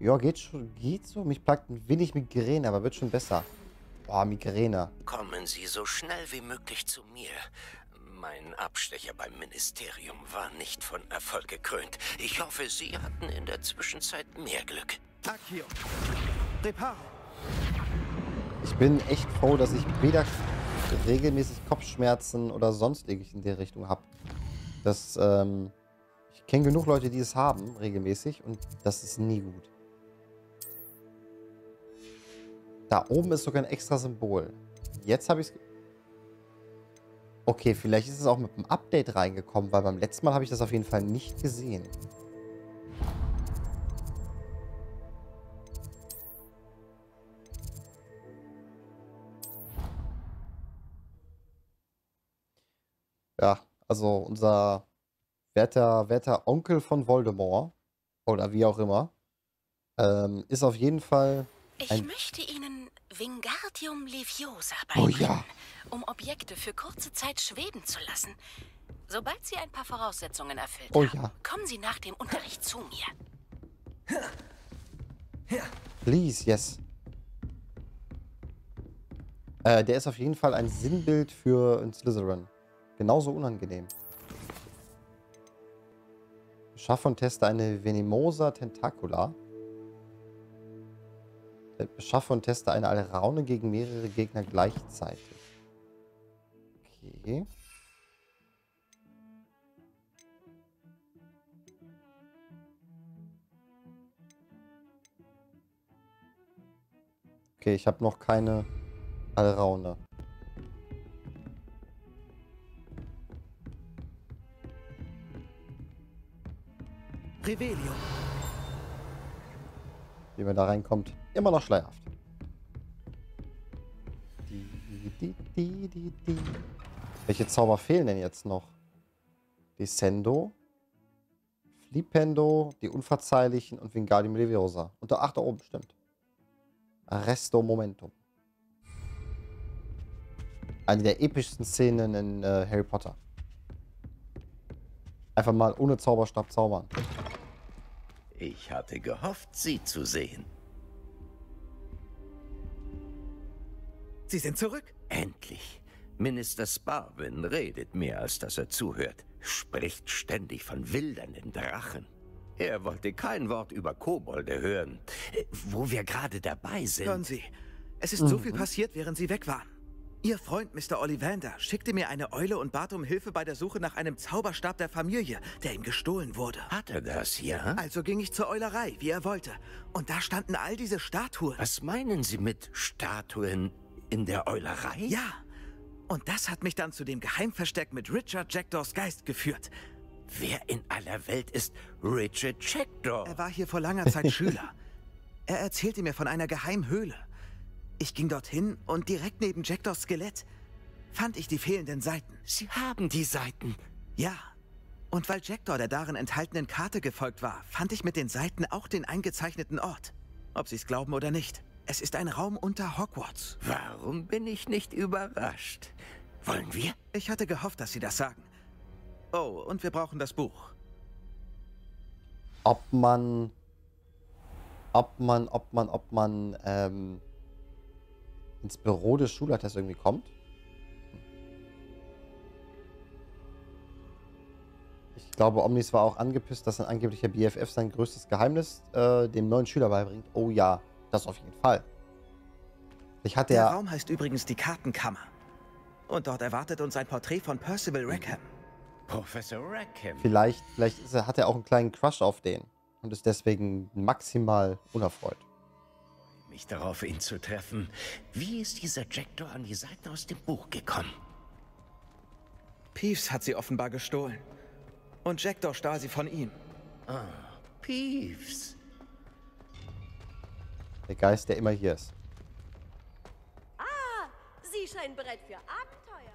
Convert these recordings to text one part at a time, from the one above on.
Ja, geht schon, geht so. Mich plagt ein wenig Migräne, aber wird schon besser. Boah, Migräne. Kommen Sie so schnell wie möglich zu mir. Mein Abstecher beim Ministerium war nicht von Erfolg gekrönt. Ich hoffe, Sie hatten in der Zwischenzeit mehr Glück. Akio. Reparo. Ich bin echt froh, dass ich weder regelmäßig Kopfschmerzen oder sonst irgendwas in der Richtung habe. Das, ähm, ich kenne genug Leute, die es haben, regelmäßig, und das ist nie gut. Da oben ist sogar ein extra Symbol. Jetzt habe ich es... Okay, vielleicht ist es auch mit einem Update reingekommen, weil beim letzten Mal habe ich das auf jeden Fall nicht gesehen. Ja, also unser werter, werter Onkel von Voldemort, oder wie auch immer, ähm, ist auf jeden Fall Ich möchte Ihnen Wingardium Leviosa Oh beibringen, ja. um Objekte für kurze Zeit schweben zu lassen. Sobald Sie ein paar Voraussetzungen erfüllt Oh haben, ja. kommen Sie nach dem Unterricht zu mir. Please, yes. Äh, der ist auf jeden Fall ein Sinnbild für ein Slytherin. Genauso unangenehm. Beschaffe und teste eine Venimosa Tentacula. Beschaffe und teste eine Alraune gegen mehrere Gegner gleichzeitig. Okay. Okay, ich habe noch keine Alraune. Revelio. Wie man da reinkommt. Immer noch schleierhaft. Die, die, die. Welche Zauber fehlen denn jetzt noch? Descendo, Flipendo, die Unverzeihlichen und Wingardium Leviosa. Und da, ach, da oben, stimmt. Arresto Momentum. Eine der epischsten Szenen in äh, Harry Potter. Einfach mal ohne Zauberstab zaubern. Ich hatte gehofft, Sie zu sehen. Sie sind zurück. Endlich. Minister Sparwin redet mehr, als dass er zuhört. Spricht ständig von wildernden Drachen. Er wollte kein Wort über Kobolde hören. Äh, Wo wir gerade dabei Hören sind. Sie, es ist so viel passiert, während Sie weg waren. Ihr Freund Mr. Ollivander schickte mir eine Eule und bat um Hilfe bei der Suche nach einem Zauberstab der Familie, der ihm gestohlen wurde. Hat er das, ja? Also ging ich zur Eulerei, wie er wollte. Und da standen all diese Statuen. Was meinen Sie mit Statuen in der Eulerei? Ja. Und das hat mich dann zu dem Geheimversteck mit Richard Jackdaws Geist geführt. Wer in aller Welt ist Richard Jackdaw? Er war hier vor langer Zeit Schüler. Er erzählte mir von einer Geheimhöhle. Ich ging dorthin und direkt neben Jackdaws Skelett fand ich die fehlenden Seiten. Sie haben die Seiten. Ja. Und weil Jackdaw der darin enthaltenen Karte gefolgt war, fand ich mit den Seiten auch den eingezeichneten Ort. Ob Sie es glauben oder nicht. Es ist ein Raum unter Hogwarts. Warum bin ich nicht überrascht? Wollen wir? Ich hatte gehofft, dass Sie das sagen. Oh, und wir brauchen das Buch. ob man, ob man, ob man, ob man ähm, ins Büro des Schulleiters irgendwie kommt. Ich glaube, Omnis war auch angepisst, dass ein angeblicher BFF sein größtes Geheimnis äh, dem neuen Schüler beibringt. Oh ja, das auf jeden Fall. Ich hatte Der ja, Raum heißt übrigens die Kartenkammer. Und dort erwartet uns ein Porträt von Percival Rackham. Professor Rackham. vielleicht, vielleicht er, hat er auch einen kleinen Crush auf den und ist deswegen maximal unerfreut. Mich darauf, ihn zu treffen. Wie ist dieser Jackdaw an die Seiten aus dem Buch gekommen? Peeves hat sie offenbar gestohlen. Und Jackdaw stahl sie von ihm. Peeves. Der Geist, der immer hier ist. Sie scheinen bereit für Abenteuer.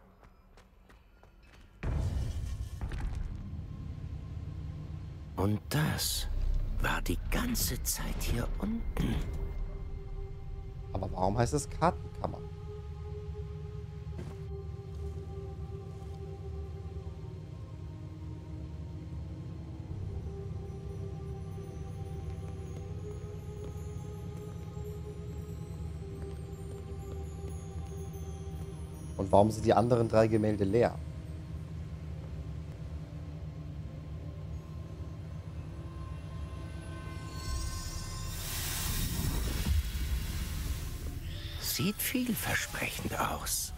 Und das war die ganze Zeit hier unten. Aber warum heißt es Kartenkammer? Warum sind die anderen drei Gemälde leer? Sieht vielversprechend aus.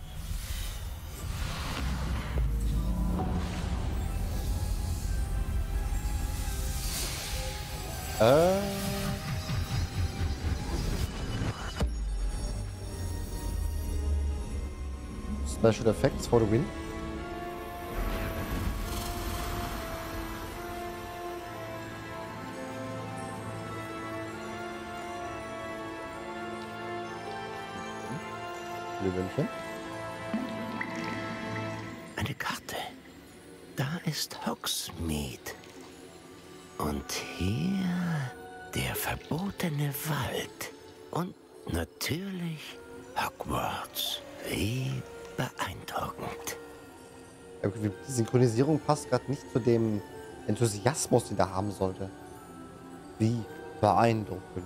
Äh. Special Effects for the win. Glühwürmchen. Eine Karte. Da ist Hogsmeade. Und hier der verbotene Wald. Und natürlich Die Synchronisierung passt gerade nicht zu dem Enthusiasmus, den er haben sollte. Wie beeindruckend.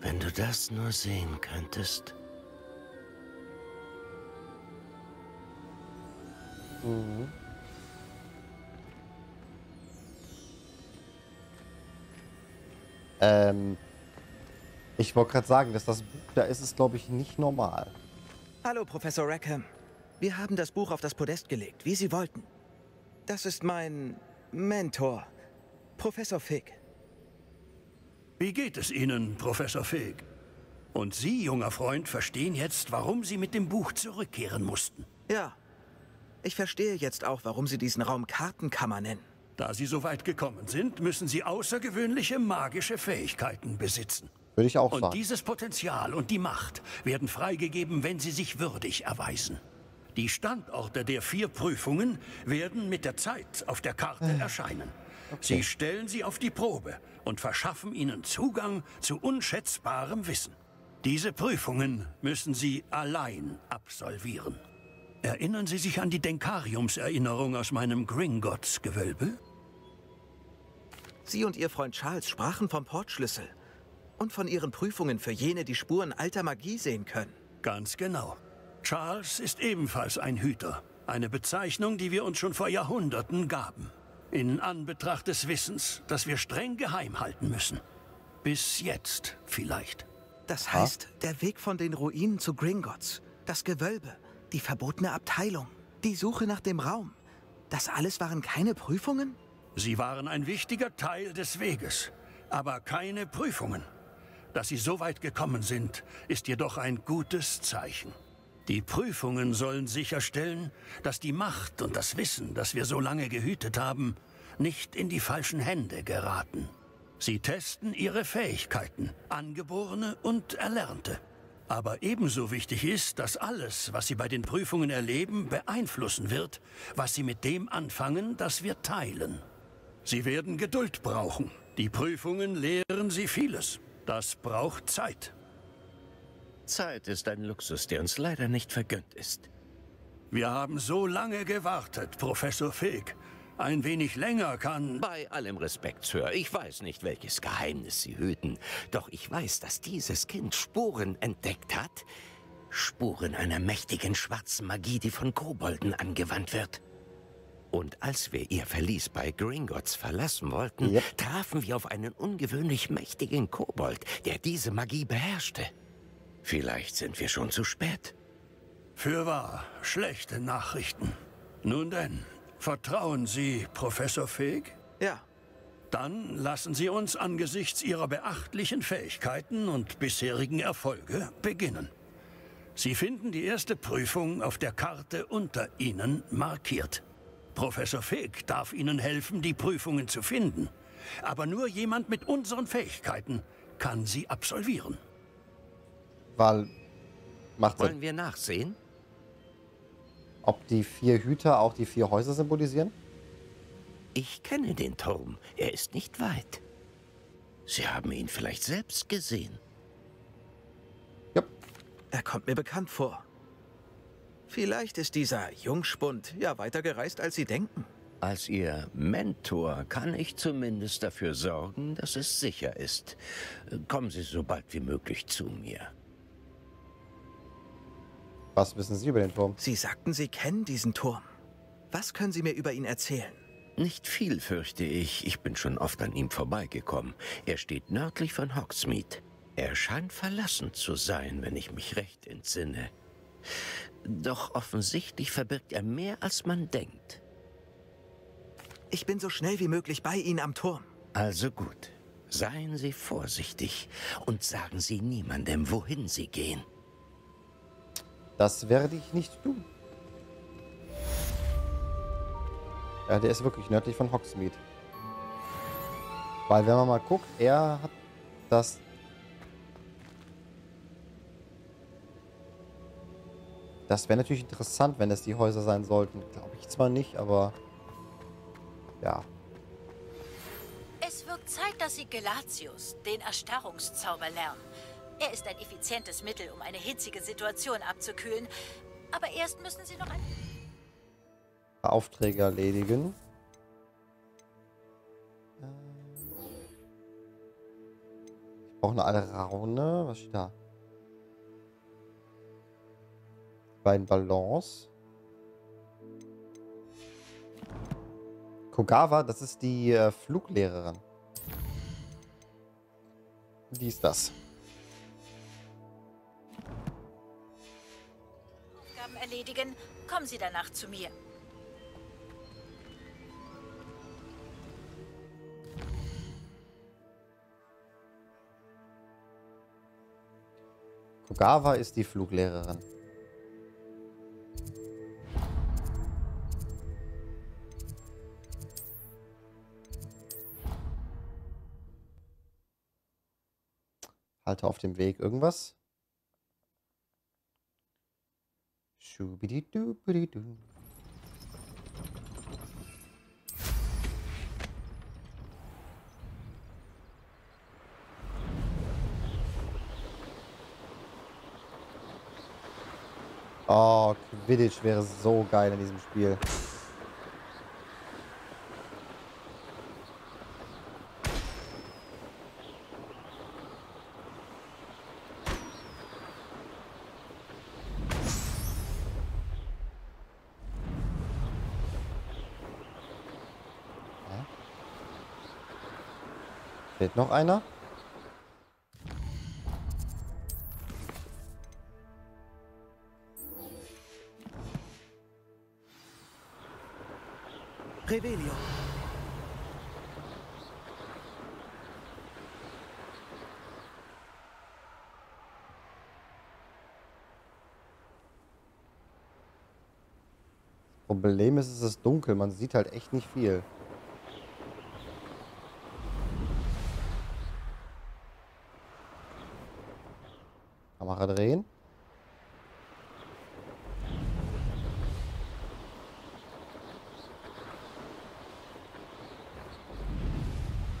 Wenn du das nur sehen könntest. Ähm, ich wollte gerade sagen, dass das Buch da ist, ist glaube ich nicht normal. Hallo, Professor Rackham. Wir haben das Buch auf das Podest gelegt, wie Sie wollten. Das ist mein Mentor, Professor Fig. Wie geht es Ihnen, Professor Fig? Und Sie, junger Freund, verstehen jetzt, warum Sie mit dem Buch zurückkehren mussten. Ja, ich verstehe jetzt auch, warum Sie diesen Raum Kartenkammer nennen. Da Sie so weit gekommen sind, müssen Sie außergewöhnliche magische Fähigkeiten besitzen. Würde ich auch Und sagen. dieses Potenzial und die Macht werden freigegeben, wenn Sie sich würdig erweisen. Die Standorte der vier Prüfungen werden mit der Zeit auf der Karte erscheinen. Sie stellen sie auf die Probe und verschaffen ihnen Zugang zu unschätzbarem Wissen. Diese Prüfungen müssen Sie allein absolvieren. Erinnern Sie sich an die Denkariumserinnerung aus meinem Gringotts-Gewölbe? Sie und Ihr Freund Charles sprachen vom Portschlüssel und von Ihren Prüfungen für jene, die Spuren alter Magie sehen können. Ganz genau. Charles ist ebenfalls ein Hüter. Eine Bezeichnung, die wir uns schon vor Jahrhunderten gaben. In Anbetracht des Wissens, das wir streng geheim halten müssen. Bis jetzt vielleicht. Das heißt, der Weg von den Ruinen zu Gringotts, das Gewölbe, die verbotene Abteilung, die Suche nach dem Raum. Das alles waren keine Prüfungen? Sie waren ein wichtiger Teil des Weges, aber keine Prüfungen. Dass Sie so weit gekommen sind, ist jedoch ein gutes Zeichen. Die Prüfungen sollen sicherstellen, dass die Macht und das Wissen, das wir so lange gehütet haben, nicht in die falschen Hände geraten. Sie testen ihre Fähigkeiten, angeborene und erlernte. Aber ebenso wichtig ist, dass alles, was sie bei den Prüfungen erleben, beeinflussen wird, was sie mit dem anfangen, das wir teilen. Sie werden Geduld brauchen. Die Prüfungen lehren sie vieles. Das braucht Zeit. Zeit ist ein Luxus, der uns leider nicht vergönnt ist. Wir haben so lange gewartet, Professor Fig. Ein wenig länger kann... Bei allem Respekt, Sir, ich weiß nicht, welches Geheimnis Sie hüten. Doch ich weiß, dass dieses Kind Spuren entdeckt hat. Spuren einer mächtigen schwarzen Magie, die von Kobolden angewandt wird. Und als wir ihr Verlies bei Gringotts verlassen wollten, Yep. trafen wir auf einen ungewöhnlich mächtigen Kobold, der diese Magie beherrschte. Vielleicht sind wir schon zu spät. Fürwahr, schlechte Nachrichten. Nun denn, vertrauen Sie Professor Fig? Ja, Dann lassen Sie uns angesichts Ihrer beachtlichen Fähigkeiten und bisherigen Erfolge beginnen. Sie finden die erste Prüfung auf der Karte unter Ihnen markiert. Professor Fig darf Ihnen helfen, die Prüfungen zu finden. Aber nur jemand mit unseren Fähigkeiten kann sie absolvieren. Weil macht. Wollen wir nachsehen? Ob die vier Hüter auch die vier Häuser symbolisieren? Ich kenne den Turm. Er ist nicht weit. Sie haben ihn vielleicht selbst gesehen. Ja. er kommt mir bekannt vor. Vielleicht ist dieser Jungspund ja weiter gereist, als Sie denken. Als Ihr Mentor kann ich zumindest dafür sorgen, dass es sicher ist. Kommen Sie so bald wie möglich zu mir. Was wissen Sie über den Turm? Sie sagten, Sie kennen diesen Turm. Was können Sie mir über ihn erzählen? Nicht viel, fürchte ich. Ich bin schon oft an ihm vorbeigekommen. Er steht nördlich von Hogsmeade. Er scheint verlassen zu sein, wenn ich mich recht entsinne. Doch offensichtlich verbirgt er mehr, als man denkt. Ich bin so schnell wie möglich bei Ihnen am Turm. Also gut. Seien Sie vorsichtig und sagen Sie niemandem, wohin Sie gehen. Das werde ich nicht tun. Ja, der ist wirklich nördlich von Hogsmeade. Weil wenn man mal guckt, er hat das... Das wäre natürlich interessant, wenn es die Häuser sein sollten. Glaube ich zwar nicht, aber... Ja. Es wird Zeit, dass Sie Gelatius, den Erstarrungszauber, lernen. Er ist ein effizientes Mittel, um eine hitzige Situation abzukühlen. Aber erst müssen Sie noch ein... Aufträge erledigen. Ich brauche eine Alraune. Was steht da? Beiden Ballons. Kogawa, das ist die äh, Fluglehrerin. Die ist das. Aufgaben erledigen. Kommen Sie danach zu mir. Kogawa ist die Fluglehrerin. Halte auf dem Weg irgendwas. Schubididu-bididu. Oh, Quidditch wäre so geil in diesem Spiel. Fehlt noch einer? Revelio. Problem ist, es ist dunkel. Man sieht halt echt nicht viel.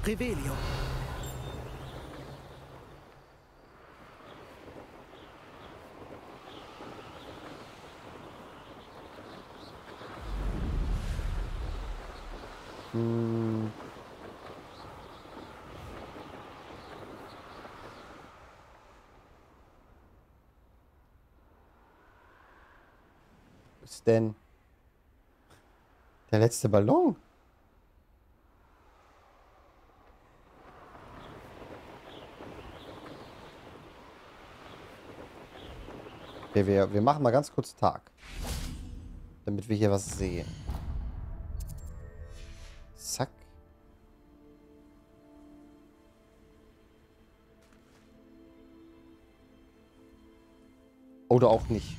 Revelio. Was ist denn der letzte Ballon? Okay, wir, wir machen mal ganz kurz Tag. Damit wir hier was sehen. Zack. Oder auch nicht.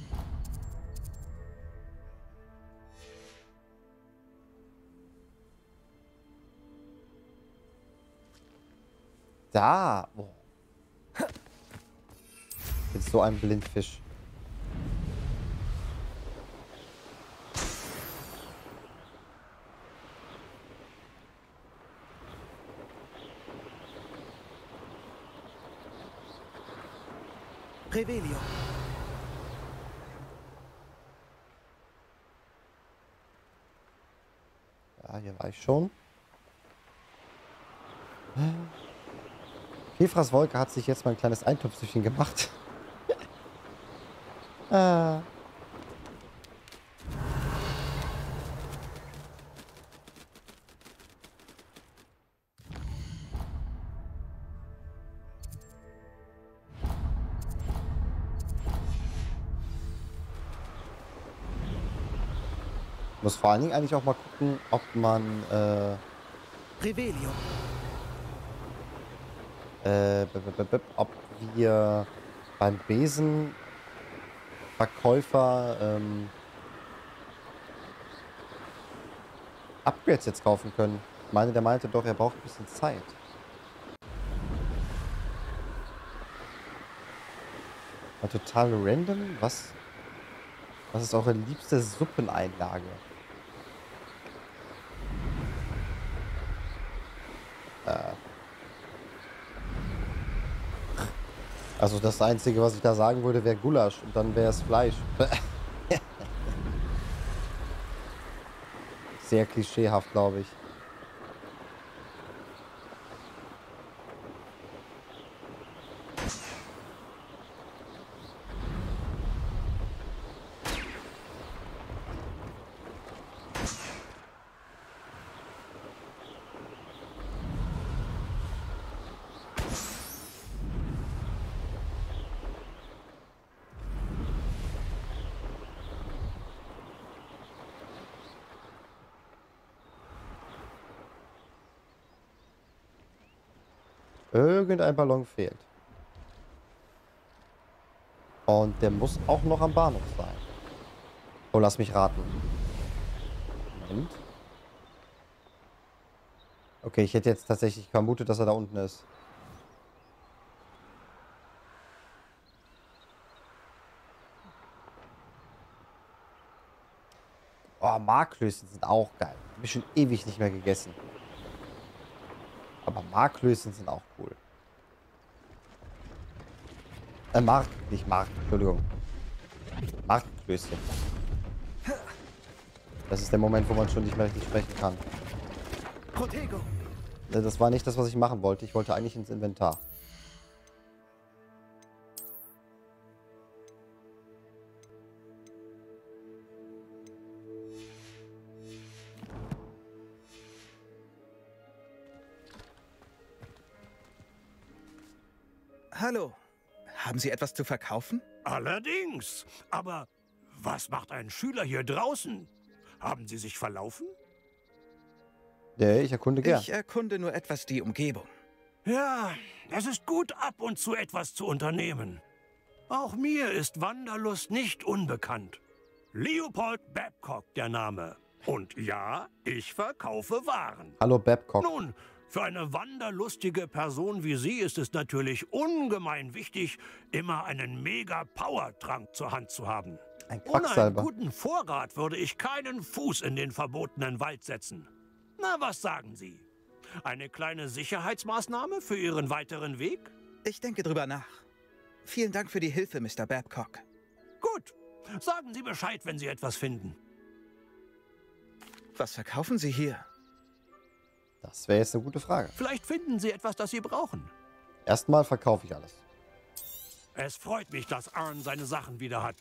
Da. Oh. Jetzt so ein Blindfisch. Revelio. Ja, hier war ich schon. Kefras Wolke hat sich jetzt mal ein kleines Eintopfchen gemacht. ah. Vor allen Dingen eigentlich auch mal gucken, ob man äh, Revelio. äh, ob wir beim Besenverkäufer ähm, Upgrades jetzt kaufen können. Ich meine, der meinte doch, er braucht ein bisschen Zeit. War total random. Was? Was ist eure liebste Suppeneinlage? Also das Einzige, was ich da sagen würde, wäre Gulasch und dann wäre es Fleisch. Sehr klischeehaft, glaube ich. Irgendein Ballon fehlt. Und der muss auch noch am Bahnhof sein. Oh, lass mich raten. Moment. Okay, ich hätte jetzt tatsächlich vermutet, dass er da unten ist. Oh, Marklösen sind auch geil. Hab ich schon ewig nicht mehr gegessen. Aber Marklösen sind auch cool. Äh, Mark, nicht Mark, Entschuldigung. Markklöschen. Das ist der Moment, wo man schon nicht mehr richtig sprechen kann. Protego. Äh, Das war nicht das, was ich machen wollte. Ich wollte eigentlich ins Inventar. Hallo. Haben Sie etwas zu verkaufen? Allerdings. Aber was macht ein Schüler hier draußen? Haben Sie sich verlaufen? Nee, ich erkunde gern. Ich erkunde nur etwas die Umgebung. Ja, es ist gut, ab und zu etwas zu unternehmen. Auch mir ist Wanderlust nicht unbekannt. Leopold Babcock der Name. Und ja, ich verkaufe Waren. Hallo Babcock. Nun, für eine wanderlustige Person wie Sie ist es natürlich ungemein wichtig, immer einen Mega-Power-Trank zur Hand zu haben. Ein Ohne einen guten Vorrat würde ich keinen Fuß in den verbotenen Wald setzen. Na, was sagen Sie? Eine kleine Sicherheitsmaßnahme für Ihren weiteren Weg? Ich denke drüber nach. Vielen Dank für die Hilfe, Mr. Babcock. Gut. Sagen Sie Bescheid, wenn Sie etwas finden. Was verkaufen Sie hier? Das wäre jetzt eine gute Frage. Vielleicht finden Sie etwas, das Sie brauchen. Erstmal verkaufe ich alles. Es freut mich, dass Arn seine Sachen wieder hat.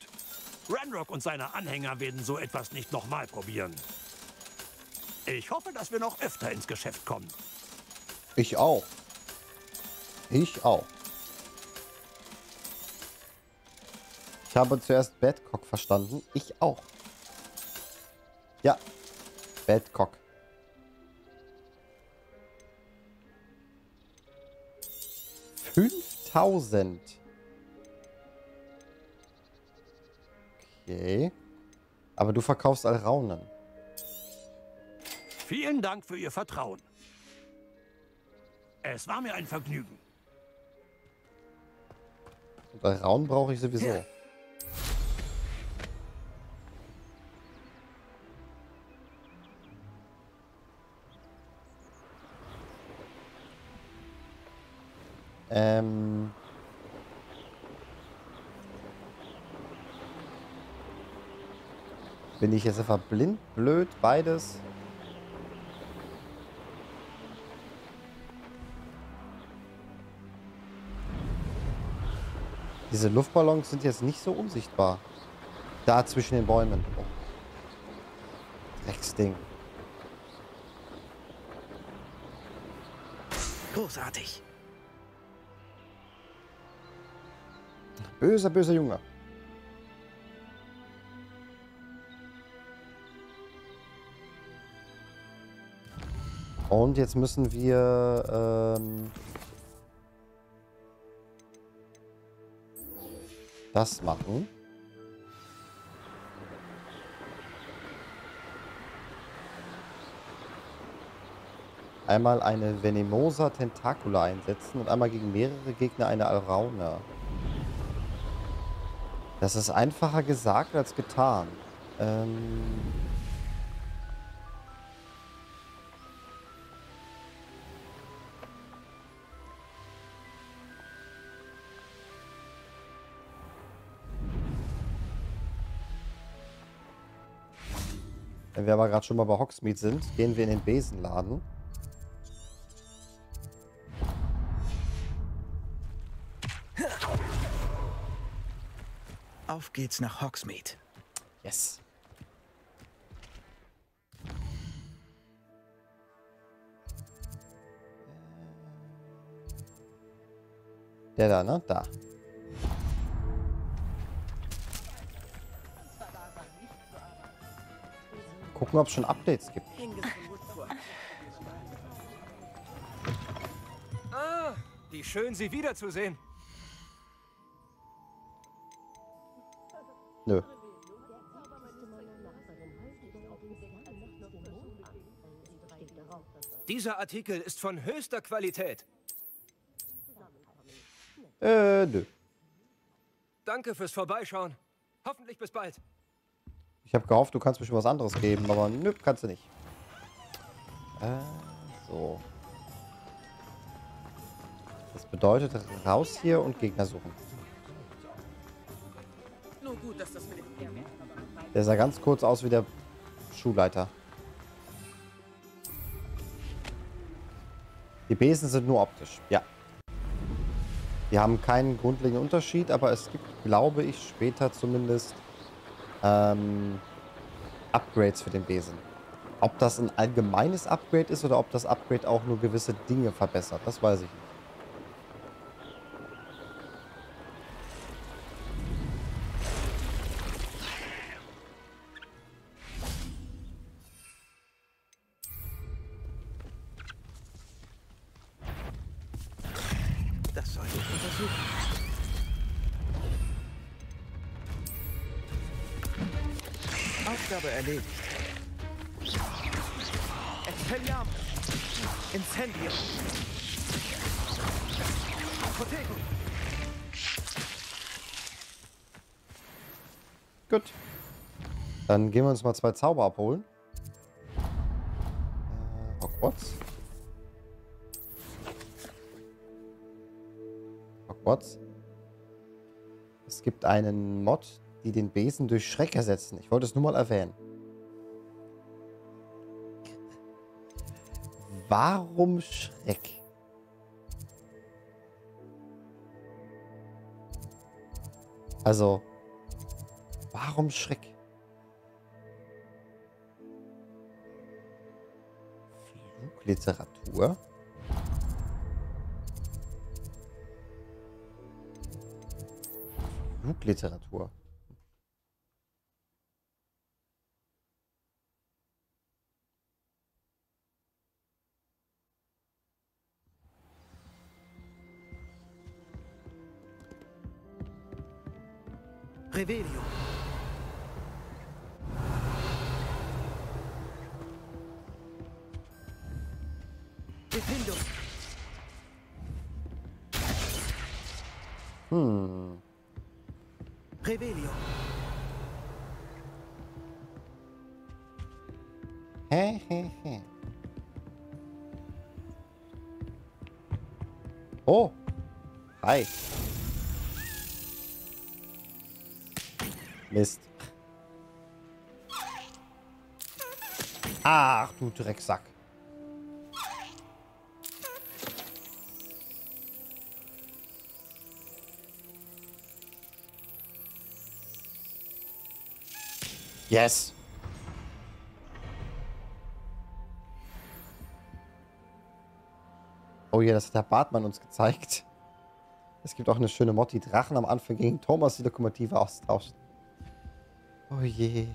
Ranrock und seine Anhänger werden so etwas nicht nochmal probieren. Ich hoffe, dass wir noch öfter ins Geschäft kommen. Ich auch. Ich auch. Ich habe zuerst Badcock verstanden. Ich auch. Ja. Badcock. Fünftausend. Okay. Aber du verkaufst Alraunen. Vielen Dank für Ihr Vertrauen. Es war mir ein Vergnügen. Und Alraunen brauche ich sowieso. Ähm, bin ich jetzt einfach blind, blöd, beides? Diese Luftballons sind jetzt nicht so unsichtbar. Da zwischen den Bäumen. Drecksding. Großartig. Böser, böser Junge. Und jetzt müssen wir ähm, das machen. Einmal eine Venenosa Tentacula einsetzen und einmal gegen mehrere Gegner eine Alrauna. Das ist einfacher gesagt als getan. Ähm Wenn wir aber gerade schon mal bei Hogsmeade sind, gehen wir in den Besenladen. Auf geht's nach Hogsmeade. Yes. Der da, ne? Da. Gucken, ob es schon Updates gibt. Ah, wie schön, Sie wiederzusehen. Nö. Dieser Artikel ist von höchster Qualität. Äh, nö. Danke fürs Vorbeischauen. Hoffentlich bis bald. Ich habe gehofft, du kannst mir schon was anderes geben, aber nö, kannst du nicht. Äh, so. Das bedeutet raus hier und Gegner suchen. Der sah ganz kurz aus wie der Schulleiter. Die Besen sind nur optisch, ja. Die haben keinen grundlegenden Unterschied, aber es gibt, glaube ich, später zumindest ähm, Upgrades für den Besen. Ob das ein allgemeines Upgrade ist oder ob das Upgrade auch nur gewisse Dinge verbessert, das weiß ich nicht. Wir uns mal zwei Zauber abholen. Äh, Hogwarts. Hogwarts. Es gibt einen Mod, die den Besen durch Schreck ersetzen. Ich wollte es nur mal erwähnen. Warum Schreck? Also, warum Schreck? Flugliteratur? Flugliteratur. Revelio. Rucksack. Yes. Oh ja, das hat der Bartmann uns gezeigt. Es gibt auch eine schöne Motti Drachen am Anfang gegen Thomas die Lokomotive austauscht. Oh je.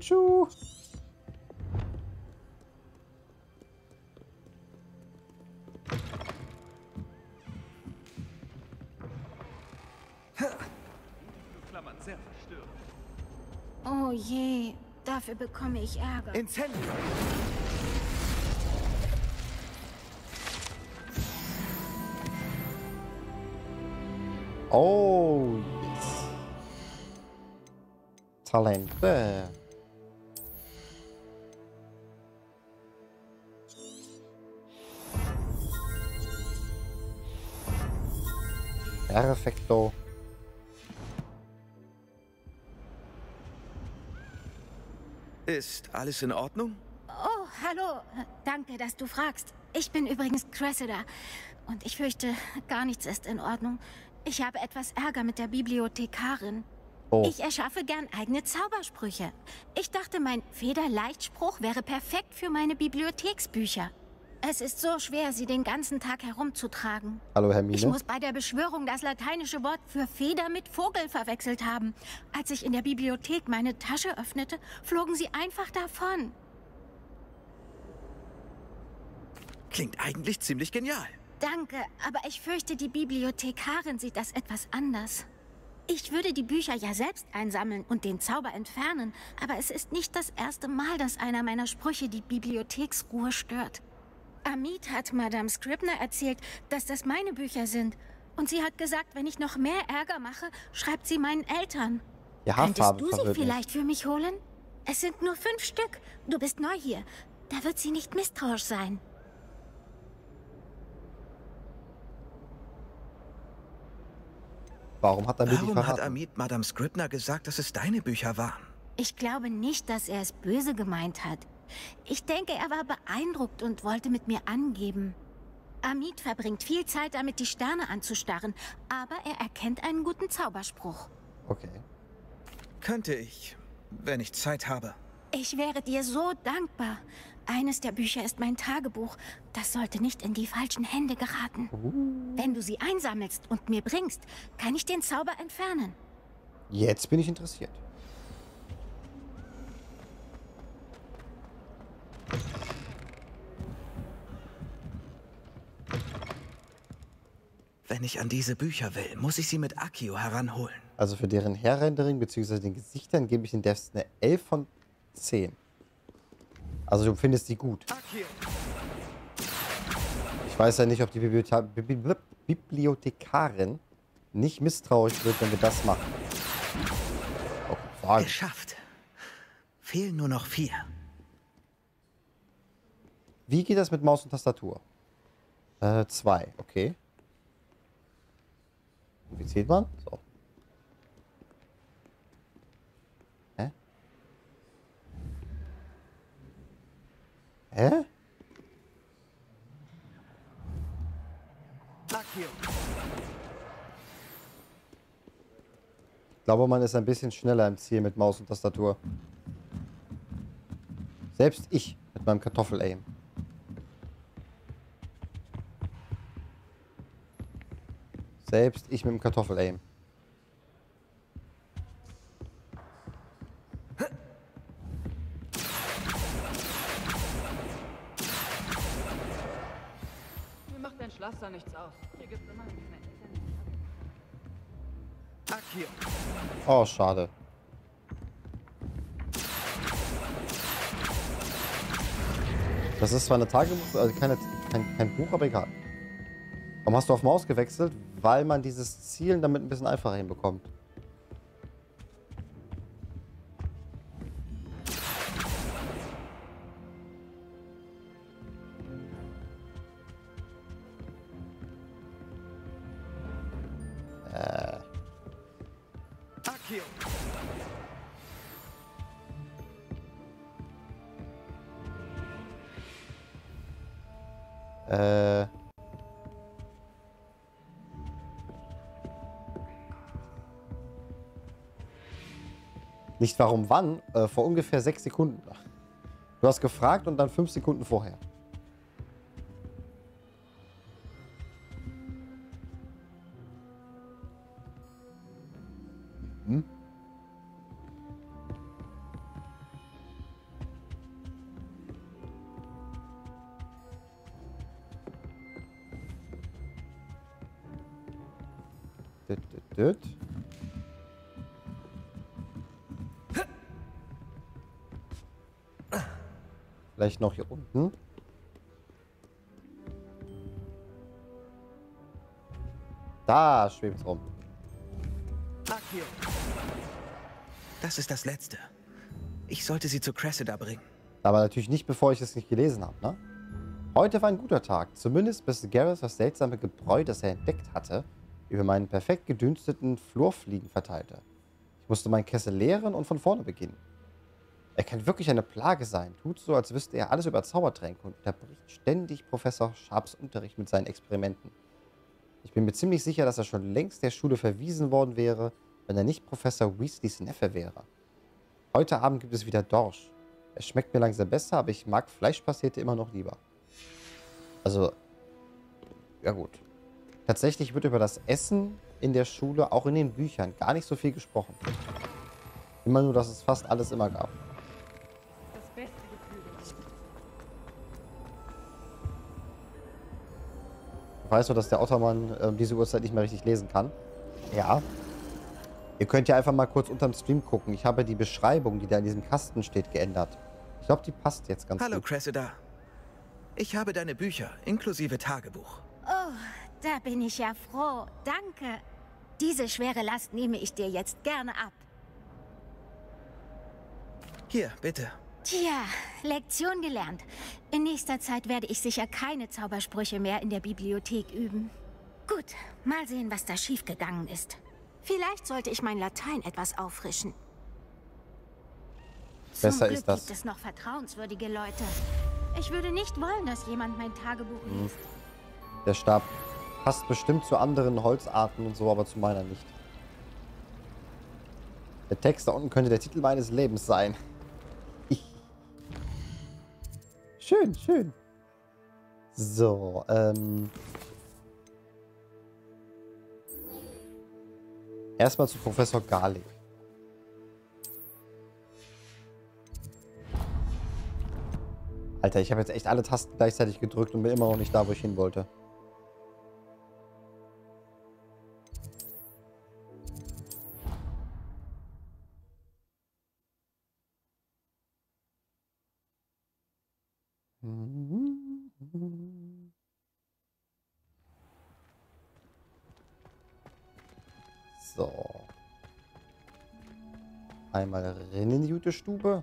Tschu-tschu. Oh je, dafür bekomme ich Ärger. Incendio! Oh, yes. Talente. Perfekto. Ist alles in Ordnung? Oh, hallo. Danke, dass du fragst. Ich bin übrigens Cressida. Und ich fürchte, gar nichts ist in Ordnung. Ich habe etwas Ärger mit der Bibliothekarin. Oh, Ich erschaffe gern eigene Zaubersprüche. Ich dachte, mein Federleichtspruch wäre perfekt für meine Bibliotheksbücher. Es ist so schwer, sie den ganzen Tag herumzutragen. hallo Ich Hermine. muss bei der Beschwörung das lateinische Wort für Feder mit Vogel verwechselt haben. Als ich in der Bibliothek meine Tasche öffnete, flogen sie einfach davon. Klingt eigentlich ziemlich genial. Danke, aber ich fürchte, die Bibliothekarin sieht das etwas anders. Ich würde die Bücher ja selbst einsammeln und den Zauber entfernen, aber es ist nicht das erste Mal, dass einer meiner Sprüche die Bibliotheksruhe stört. Amit hat Madame Scribner erzählt, dass das meine Bücher sind. Und sie hat gesagt, wenn ich noch mehr Ärger mache, schreibt sie meinen Eltern. Die Könntest du sie vielleicht für mich holen? Es sind nur fünf Stück. Du bist neu hier. Da wird sie nicht misstrauisch sein. Warum hat er die Warum hat verraten? Amit Madame Scribner gesagt, dass es deine Bücher waren? Ich glaube nicht, dass er es böse gemeint hat. Ich denke, er war beeindruckt und wollte mit mir angeben. Amit verbringt viel Zeit damit, die Sterne anzustarren, aber er erkennt einen guten Zauberspruch. Okay. Könnte ich, wenn ich Zeit habe. Ich wäre dir so dankbar. Eines der Bücher ist mein Tagebuch. Das sollte nicht in die falschen Hände geraten. Wenn du sie einsammelst und mir bringst, kann ich den Zauber entfernen. Jetzt bin ich interessiert. Wenn ich an diese Bücher will, muss ich sie mit Akio heranholen. Also für deren Herrendering bzw. den Gesichtern gebe ich den Devs eine 11 von 10. Also du findest die gut. Ich weiß ja nicht, ob die Bibliothe Bibli Bibliothekarin nicht misstrauisch wird, wenn wir das machen. Oh, Frage. Geschafft. Fehlen nur noch vier. Wie geht das mit Maus und Tastatur? Äh, zwei, okay. Wie zählt man? So. Hä? Hä? Ich glaube, man ist ein bisschen schneller im Ziel mit Maus und Tastatur. Selbst ich mit meinem Kartoffel-Aim. Selbst ich mit dem Kartoffel-Aim. Mir macht dein Schlafsaal nichts aus. Hier gibt's immer kleinen Akio! Oh, schade. Das ist zwar eine Tagebuch, also keine, kein, kein Buch, aber egal. Warum hast du auf Maus gewechselt? Weil man dieses Zielen damit ein bisschen einfacher hinbekommt. Nicht warum wann, äh, vor ungefähr sechs Sekunden. Du hast gefragt und dann fünf Sekunden vorher. Hm? Vielleicht noch hier unten. Da schwebt's rum. Das ist das Letzte. Ich sollte sie zu Cressida bringen. Aber natürlich nicht, bevor ich es nicht gelesen habe, ne? Heute war ein guter Tag. Zumindest bis Gareth das seltsame Gebräu, das er entdeckt hatte, über meinen perfekt gedünsteten Flurfliegen verteilte. Ich musste meinen Kessel leeren und von vorne beginnen. Er kann wirklich eine Plage sein, tut so, als wüsste er alles über Zaubertränke und unterbricht ständig Professor Sharps Unterricht mit seinen Experimenten. Ich bin mir ziemlich sicher, dass er schon längst der Schule verwiesen worden wäre, wenn er nicht Professor Weasleys Neffe wäre. Heute Abend gibt es wieder Dorsch. Es schmeckt mir langsam besser, aber ich mag Fleischpastete immer noch lieber. Also, ja gut. Tatsächlich wird über das Essen in der Schule, auch in den Büchern, gar nicht so viel gesprochen. Immer nur, dass es fast alles immer gab. Ich weiß nur, dass der Ottermann äh, diese Uhrzeit nicht mehr richtig lesen kann. Ja. Ihr könnt ja einfach mal kurz unterm Stream gucken. Ich habe die Beschreibung, die da in diesem Kasten steht, geändert. Ich glaube, die passt jetzt ganz Hallo, gut. Cressida. Ich habe deine Bücher, inklusive Tagebuch. Oh, da bin ich ja froh. Danke. Diese schwere Last nehme ich dir jetzt gerne ab. Hier, bitte. Tja, Lektion gelernt. In nächster Zeit werde ich sicher keine Zaubersprüche mehr in der Bibliothek üben. Gut, mal sehen, was da schiefgegangen ist. Vielleicht sollte ich mein Latein etwas auffrischen. Besser Zum Glück ist das. gibt es noch vertrauenswürdige Leute. Ich würde nicht wollen, dass jemand mein Tagebuch Hm. liest. Der Stab passt bestimmt zu anderen Holzarten und so, aber zu meiner nicht. Der Text da unten könnte der Titel meines Lebens sein. Schön, schön. So, ähm. Erstmal zu Professor Garlick. Alter, ich habe jetzt echt alle Tasten gleichzeitig gedrückt und bin immer noch nicht da, wo ich hin wollte. Einmal rein in die gute Stube.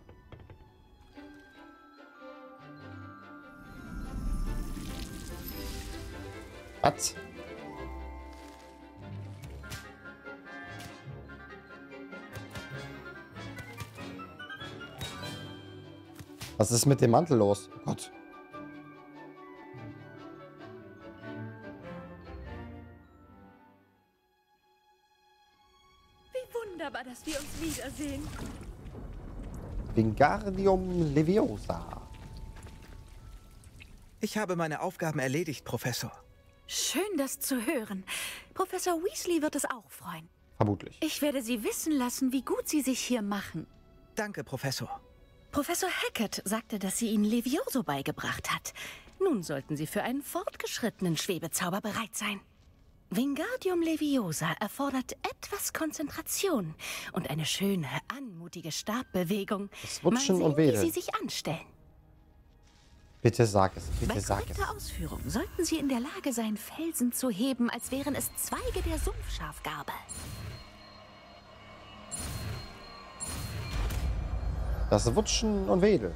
Was? Was ist mit dem Mantel los? Oh Gott. Wingardium Leviosa. Ich habe meine Aufgaben erledigt, Professor. Schön, das zu hören. Professor Weasley wird es auch freuen. Vermutlich. Ich werde Sie wissen lassen, wie gut Sie sich hier machen. Danke, Professor. Professor Hackett sagte, dass sie Ihnen Levioso beigebracht hat. Nun sollten Sie für einen fortgeschrittenen Schwebezauber bereit sein. Wingardium Leviosa erfordert etwas Konzentration und eine schöne, anmutige Stabbewegung. Das Rutschen sehen, und wie. Sie sich anstellen. Bitte sag es. Bei Bitte sag es. korrekter Ausführung sollten Sie in der Lage sein, Felsen zu heben, als wären es Zweige der Sumpfschafgarbe. Das Wutschen und Wedeln.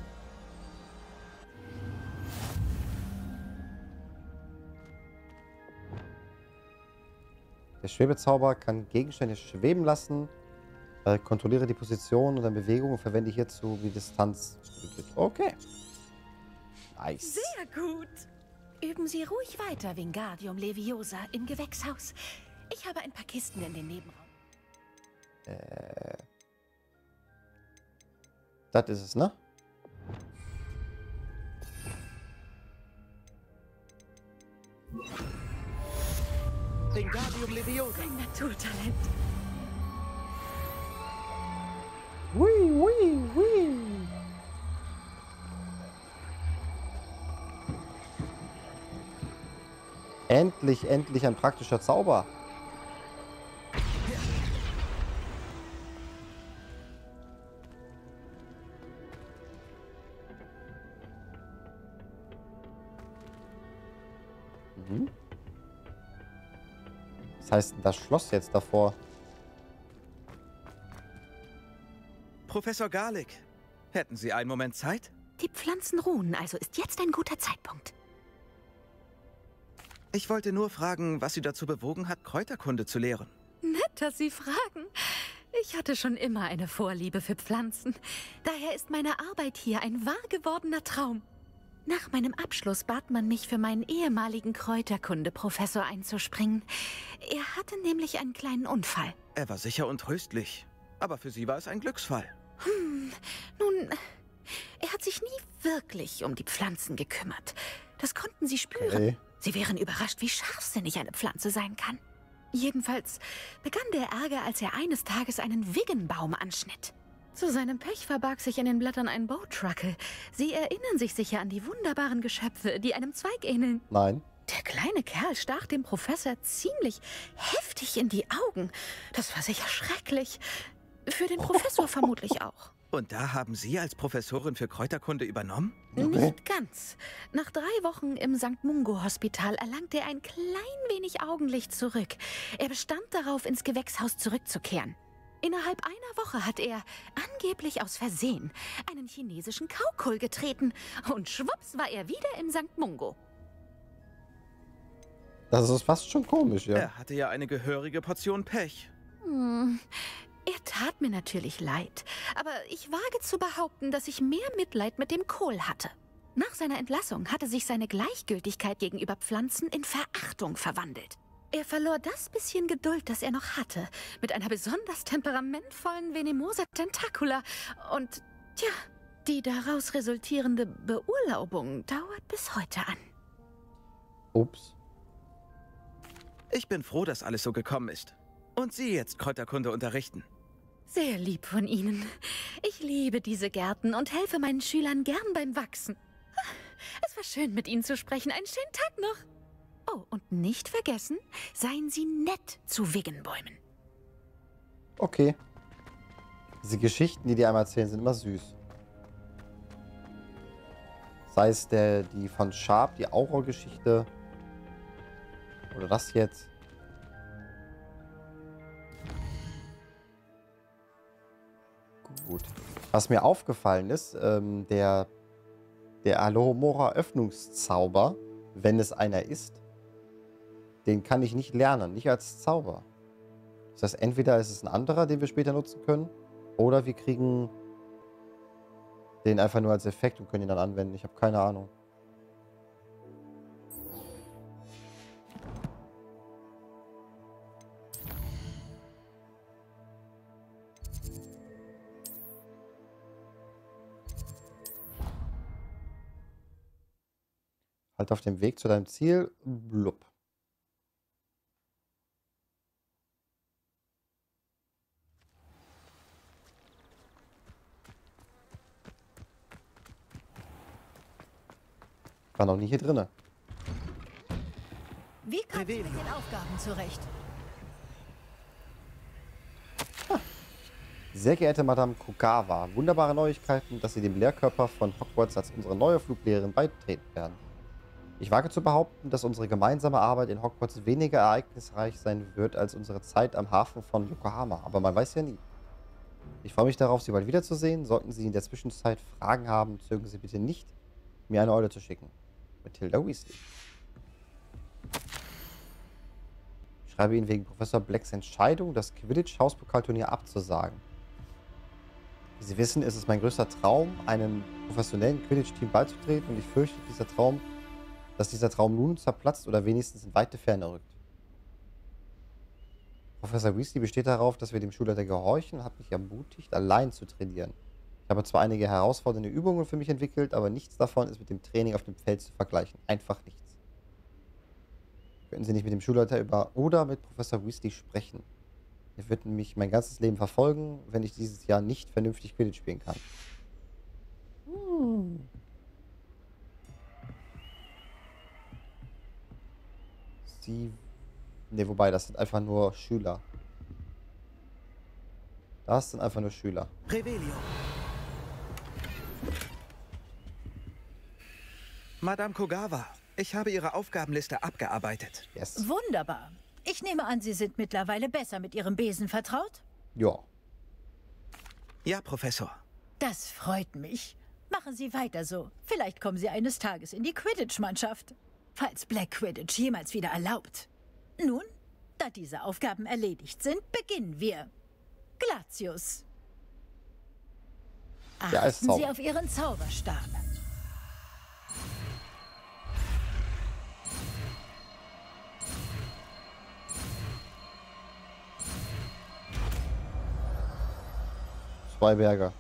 Der Schwebezauber kann Gegenstände schweben lassen. Äh, kontrolliere die Position und deine Bewegung und verwende hierzu die Distanz. Okay. Nice. Sehr gut. Üben Sie ruhig weiter, Wingardium Leviosa, im Gewächshaus. Ich habe ein paar Kisten in den Nebenraum. Das ist es, ne? Ein Naturtalent. Hui, hui, hui. Endlich, endlich ein praktischer Zauber. Was heißt das Schloss jetzt davor? Professor Garlick, hätten Sie einen Moment Zeit? Die Pflanzen ruhen, also ist jetzt ein guter Zeitpunkt. Ich wollte nur fragen, was Sie dazu bewogen hat, Kräuterkunde zu lehren. Nett, dass Sie fragen. Ich hatte schon immer eine Vorliebe für Pflanzen. Daher ist meine Arbeit hier ein wahr gewordener Traum. Nach meinem Abschluss bat man mich, für meinen ehemaligen Kräuterkunde-Professor einzuspringen. Er hatte nämlich einen kleinen Unfall. Er war sicher und tröstlich. Aber für Sie war es ein Glücksfall. Hm, nun, er hat sich nie wirklich um die Pflanzen gekümmert. Das konnten Sie spüren. Okay. Sie wären überrascht, wie scharfsinnig eine Pflanze sein kann. Jedenfalls begann der Ärger, als er eines Tages einen Wiggenbaum anschnitt. Zu seinem Pech verbarg sich in den Blättern ein Bowtruckle. Sie erinnern sich sicher an die wunderbaren Geschöpfe, die einem Zweig ähneln. Nein. Der kleine Kerl stach dem Professor ziemlich heftig in die Augen. Das war sicher schrecklich. Für den Professor vermutlich auch. Und da haben Sie als Professorin für Kräuterkunde übernommen? Nicht ganz. Nach drei Wochen im St. Mungo-Hospital erlangte er ein klein wenig Augenlicht zurück. Er bestand darauf, ins Gewächshaus zurückzukehren. Innerhalb einer Woche hat er, angeblich aus Versehen, einen chinesischen Kaukohl getreten. Und schwupps war er wieder im St. Mungo. Das ist fast schon komisch, ja. Er hatte ja eine gehörige Portion Pech. Hm. Er tat mir natürlich leid, aber ich wage zu behaupten, dass ich mehr Mitleid mit dem Kohl hatte. Nach seiner Entlassung hatte sich seine Gleichgültigkeit gegenüber Pflanzen in Verachtung verwandelt. Er verlor das bisschen Geduld, das er noch hatte, mit einer besonders temperamentvollen Venemosa Tentacula und, tja, die daraus resultierende Beurlaubung dauert bis heute an. Ups. Ich bin froh, dass alles so gekommen ist. Und Sie jetzt Kräuterkunde unterrichten. Sehr lieb von Ihnen. Ich liebe diese Gärten und helfe meinen Schülern gern beim Wachsen. Es war schön, mit Ihnen zu sprechen. Einen schönen Tag noch. Oh, und nicht vergessen, seien Sie nett zu Wiggenbäumen. Okay. Diese Geschichten, die die einmal erzählen, sind immer süß. Sei es der, die von Sharp, die Auror-Geschichte. Oder das jetzt. Gut. Was mir aufgefallen ist, ähm, der, der Alohomora Öffnungszauber, wenn es einer ist, den kann ich nicht lernen, nicht als Zauber. Das heißt, entweder ist es ein anderer, den wir später nutzen können, oder wir kriegen den einfach nur als Effekt und können ihn dann anwenden. Ich habe keine Ahnung. Halt auf dem Weg zu deinem Ziel. Blub. War noch nie hier drinne. Wie kommst du mit den Aufgaben zurecht? Sehr geehrte Madame Kugawa, wunderbare Neuigkeiten, dass Sie dem Lehrkörper von Hogwarts als unsere neue Fluglehrerin beitreten werden. Ich wage zu behaupten, dass unsere gemeinsame Arbeit in Hogwarts weniger ereignisreich sein wird als unsere Zeit am Hafen von Yokohama, aber man weiß ja nie. Ich freue mich darauf, Sie bald wiederzusehen. Sollten Sie in der Zwischenzeit Fragen haben, zögern Sie bitte nicht, mir eine Eule zu schicken. Matilda Weasley. Ich schreibe Ihnen wegen Professor Blacks Entscheidung, das Quidditch-Hauspokalturnier abzusagen. Wie Sie wissen, ist es mein größter Traum, einem professionellen Quidditch-Team beizutreten und ich fürchte, dieser Traum, dass dieser Traum nun zerplatzt oder wenigstens in weite Ferne rückt. Professor Weasley besteht darauf, dass wir dem Schulleiter gehorchen und hat mich ermutigt, allein zu trainieren. Ich habe zwar einige herausfordernde Übungen für mich entwickelt, aber nichts davon ist mit dem Training auf dem Feld zu vergleichen. Einfach nichts. Können Sie nicht mit dem Schulleiter über oder mit Professor Weasley sprechen? Er wird mich mein ganzes Leben verfolgen, wenn ich dieses Jahr nicht vernünftig Quidditch spielen kann. Hm. Sie. Ne, wobei, das sind einfach nur Schüler. Das sind einfach nur Schüler. Revelio. Madame Kogawa, ich habe Ihre Aufgabenliste abgearbeitet. Yes. Wunderbar. Ich nehme an, Sie sind mittlerweile besser mit Ihrem Besen vertraut? Ja. Ja, Professor. Das freut mich. Machen Sie weiter so. Vielleicht kommen Sie eines Tages in die Quidditch-Mannschaft. Falls Black Quidditch jemals wieder erlaubt. Nun, da diese Aufgaben erledigt sind, beginnen wir. Glatius. Ja, ist Achten Zauber. Sie auf Ihren Zauberstab. Zwei Berge.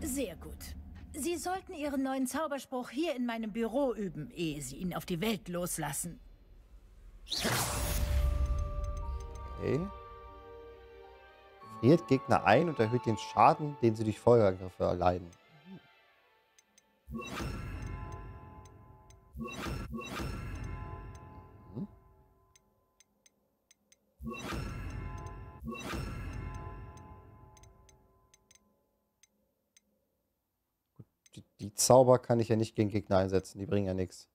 Sehr gut. Sie sollten Ihren neuen Zauberspruch hier in meinem Büro üben, ehe Sie ihn auf die Welt loslassen. Okay. Friert Gegner ein und erhöht den Schaden, den sie durch Feuerangriffe erleiden. Mhm. Gut, Die, Zauber kann ich ja nicht gegen Gegner einsetzen, die bringen ja nichts.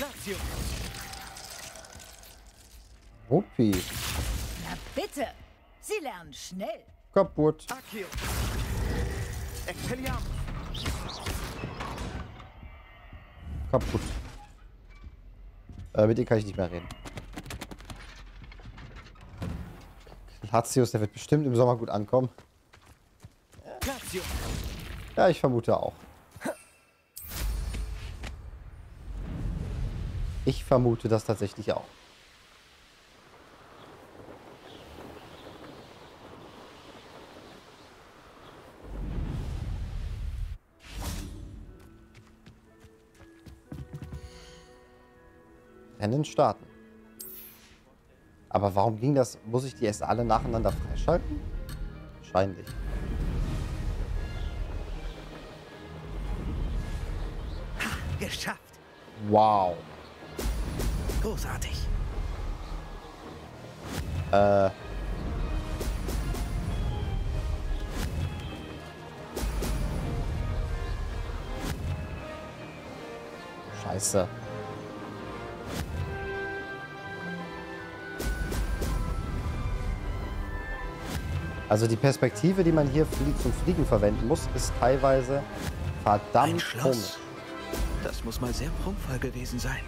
Lazio. Ruppi. Na bitte! Sie lernen schnell. Kaputt. Expelliarmus. Kaputt. Äh, mit dem kann ich nicht mehr reden. Latius, der wird bestimmt im Sommer gut ankommen. Ja, ich vermute auch. Ich vermute das tatsächlich auch. Rennen starten. Aber warum ging das? Muss ich die erst alle nacheinander freischalten? Wahrscheinlich. Geschafft. Wow. Großartig. Äh. Scheiße. Also die Perspektive, die man hier zum Fliegen verwenden muss, ist teilweise Ein verdammt Schloss. komisch. Das muss mal sehr prunkvoll gewesen sein.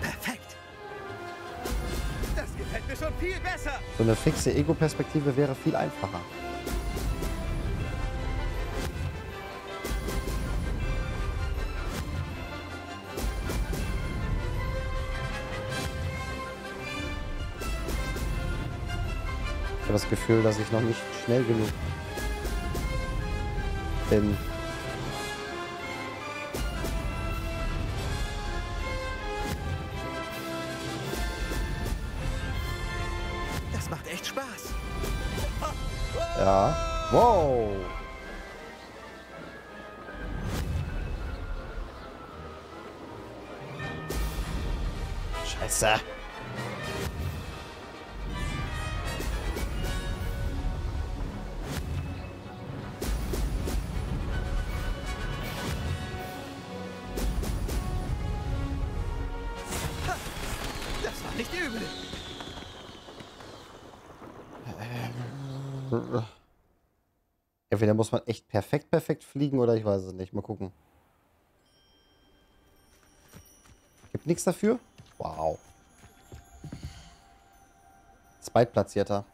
Perfekt. Das gefällt mir schon viel besser. So eine fixe Ego-Perspektive wäre viel einfacher. Habe das Gefühl, dass ich noch nicht schnell genug bin. Entweder muss man echt perfekt, perfekt fliegen oder ich weiß es nicht. Mal gucken. Gibt nichts dafür? Wow. Zweitplatzierter.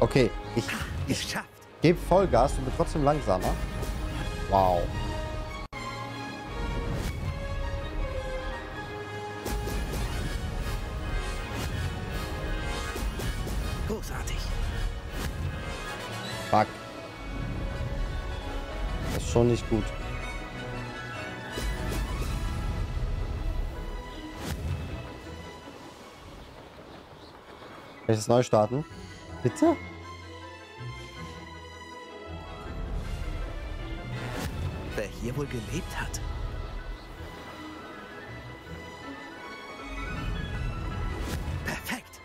Okay, ich, ich gebe Vollgas und bin trotzdem langsamer. Wow. Fuck. Das ist schon nicht gut. Kann ich das neu starten? Bitte? Wer hier wohl gelebt hat. Perfekt.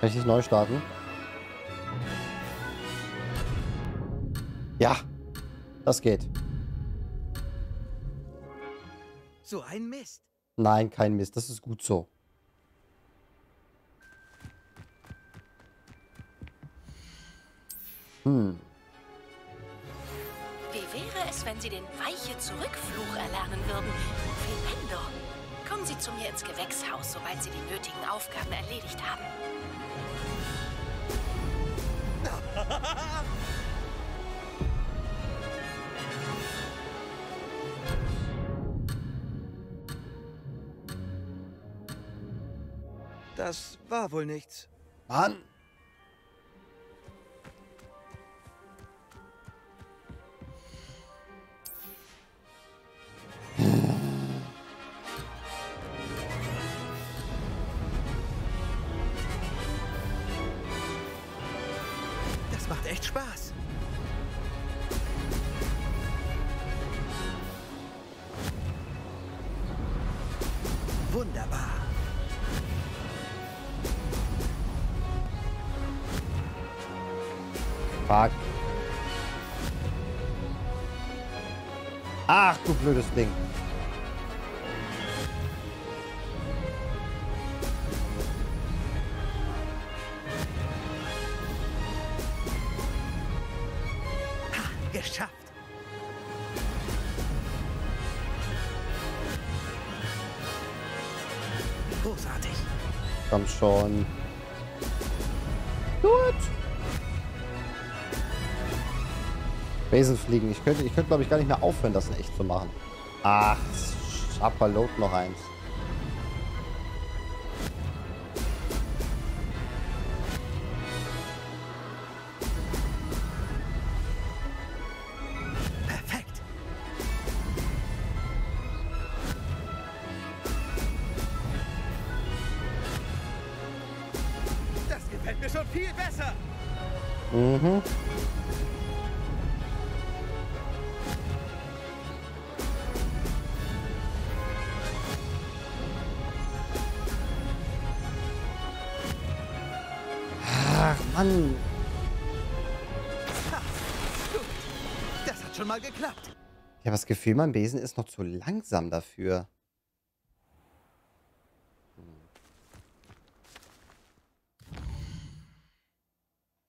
Kann ich nicht neu starten? Ja. Das geht. So ein Mist. Nein, kein Mist. Das ist gut so. Hm. Wie wäre es, wenn Sie den weiche Zurückfluch erlernen würden? Filendo, kommen Sie zu mir ins Gewächshaus, sobald Sie die nötigen Aufgaben erledigt haben. Das war wohl nichts. Mann. Das macht echt Spaß. Du blödes Ding. Geschafft. Großartig. Komm schon. Besen fliegen. Ich könnte, ich könnte glaube ich, gar nicht mehr aufhören, das in echt zu machen. Ach, Sharper Load noch eins. Gefühl, mein Besen ist noch zu langsam dafür.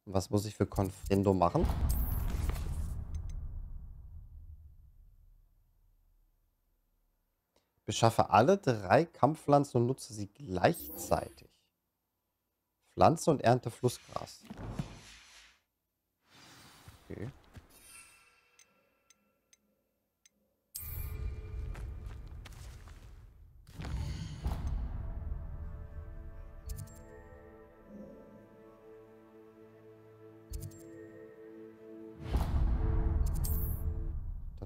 Was muss ich für Confrendo machen? Beschaffe alle drei Kampfpflanzen und nutze sie gleichzeitig. Pflanze und ernte Flussgras. Okay.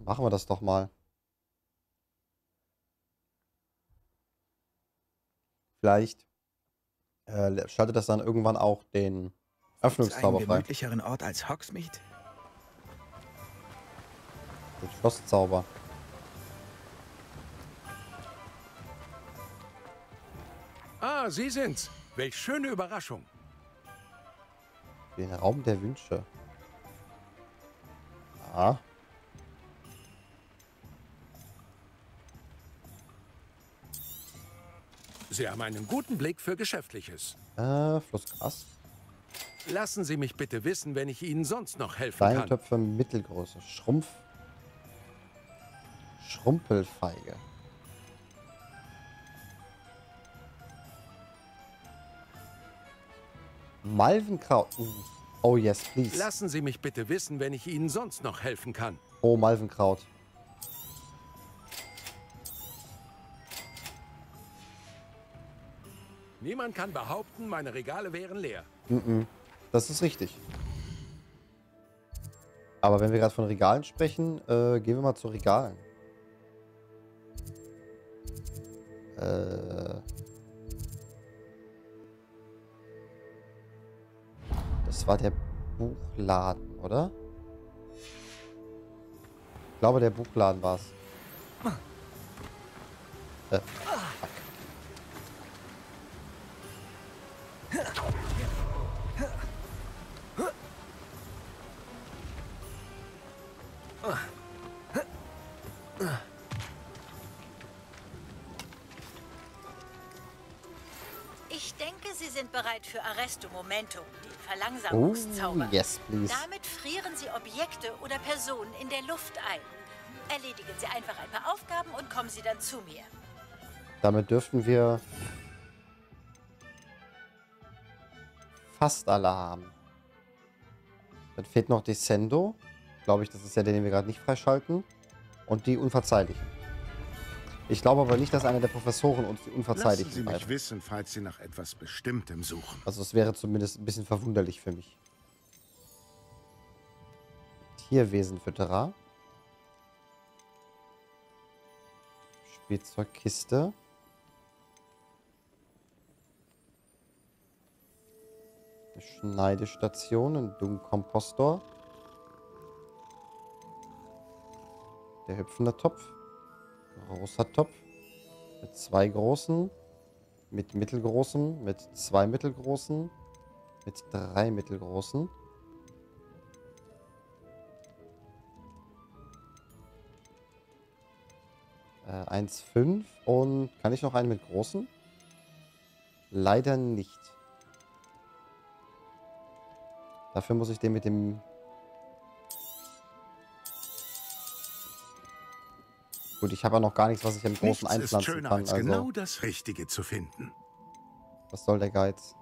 Machen wir das doch mal. Vielleicht äh, schaltet das dann irgendwann auch den Öffnungszauber frei. gemütlicheren Ort als Hogsmeade? Den Schlosszauber. Ah, Sie sind's. Welch schöne Überraschung. Den Raum der Wünsche. Ja. Sie haben einen guten Blick für Geschäftliches. Äh, Flussgras. Lassen Sie mich bitte wissen, wenn ich Ihnen sonst noch helfen kann. Steintöpfe Mittelgröße. Schrumpf. Schrumpelfeige. Malvenkraut. Uh. Oh yes, please. Lassen Sie mich bitte wissen, wenn ich Ihnen sonst noch helfen kann. Oh, Malvenkraut. Niemand kann behaupten, meine Regale wären leer. Das ist richtig. Aber wenn wir gerade von Regalen sprechen, äh, gehen wir mal zu Regalen. Äh... Das war der Buchladen, oder? Ich glaube, der Buchladen war es. Äh, Momento, den Verlangsamungszauber. Oh, yes, please. Damit frieren Sie Objekte oder Personen in der Luft ein. Erledigen Sie einfach ein paar Aufgaben und kommen Sie dann zu mir. Damit dürften wir fast alle haben. Dann fehlt noch Descendo. Glaube ich, das ist ja der, den wir gerade nicht freischalten. Und die Unverzeihlichen. Ich glaube aber nicht, dass einer der Professoren uns die Lassen Sie mich wissen, falls Sie nach etwas Bestimmtem suchen. Also es wäre zumindest ein bisschen verwunderlich für mich. Tierwesenfütterer. Spielzeugkiste. Eine Schneidestation, ein Dung-Kompostor. Der hüpfende Topf. Großer Topf. Mit zwei großen. Mit mittelgroßen. Mit zwei mittelgroßen. Mit drei mittelgroßen. Äh, 1,5. Und kann ich noch einen mit großen? Leider nicht. Dafür muss ich den mit dem... Gut, ich habe ja noch gar nichts, was ich im Großen Nichts ist einpflanzen schöner, kann. als Also, genau das Richtige zu finden. was soll der Geiz?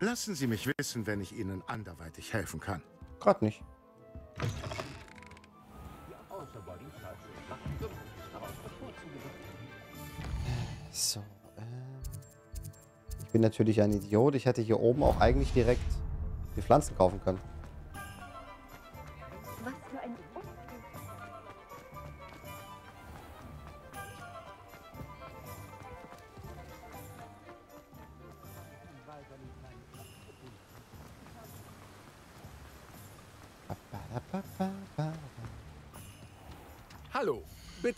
Lassen Sie mich wissen, wenn ich Ihnen anderweitig helfen kann. Gerade nicht. So, ähm. Ich bin natürlich ein Idiot. Ich hätte hier oben auch eigentlich direkt die Pflanzen kaufen können.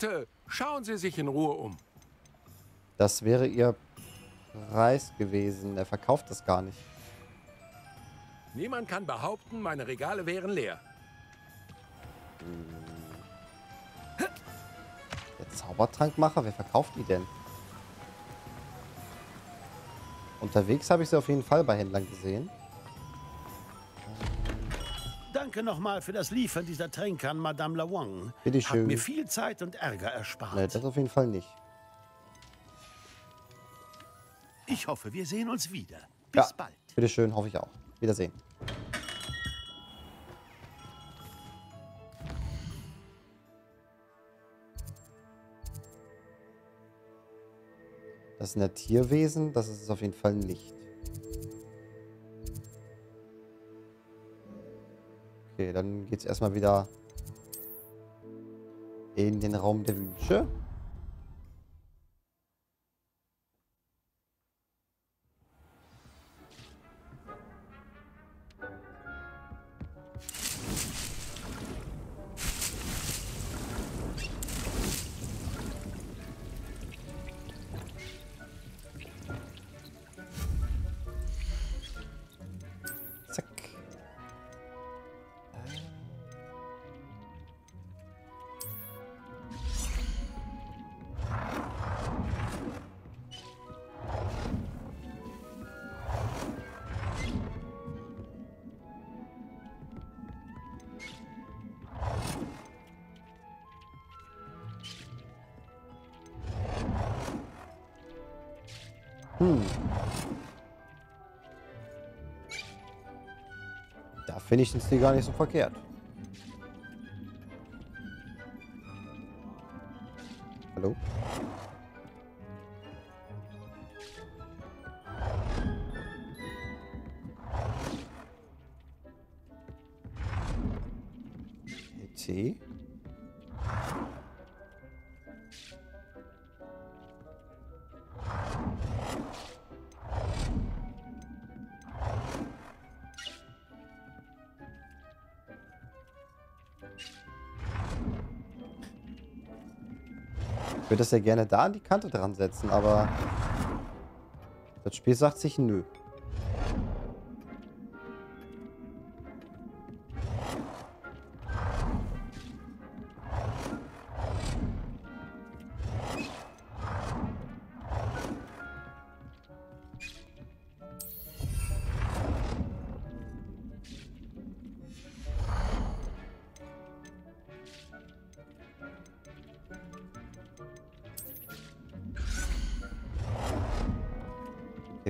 Bitte schauen Sie sich in Ruhe um. Das wäre ihr Preis gewesen. Er verkauft das gar nicht. Niemand kann behaupten, meine Regale wären leer. Der Zaubertrankmacher, wer verkauft die denn? Unterwegs habe ich sie auf jeden Fall bei Händlern gesehen. Danke nochmal für das Liefern dieser Tränke an Madame Lawang. Bitteschön. Hat mir viel Zeit und Ärger erspart. Ne, das auf jeden Fall nicht. Ich hoffe, wir sehen uns wieder. Bis ja, bald. bitteschön, hoffe ich auch. Wiedersehen. Das sind ja Tierwesen, das ist es auf jeden Fall nicht. Dann geht's erstmal wieder in den Raum der Wünsche. Den Stil gar nicht so verkehrt. Das ja gerne da an die Kante dran setzen, aber das Spiel sagt sich nö.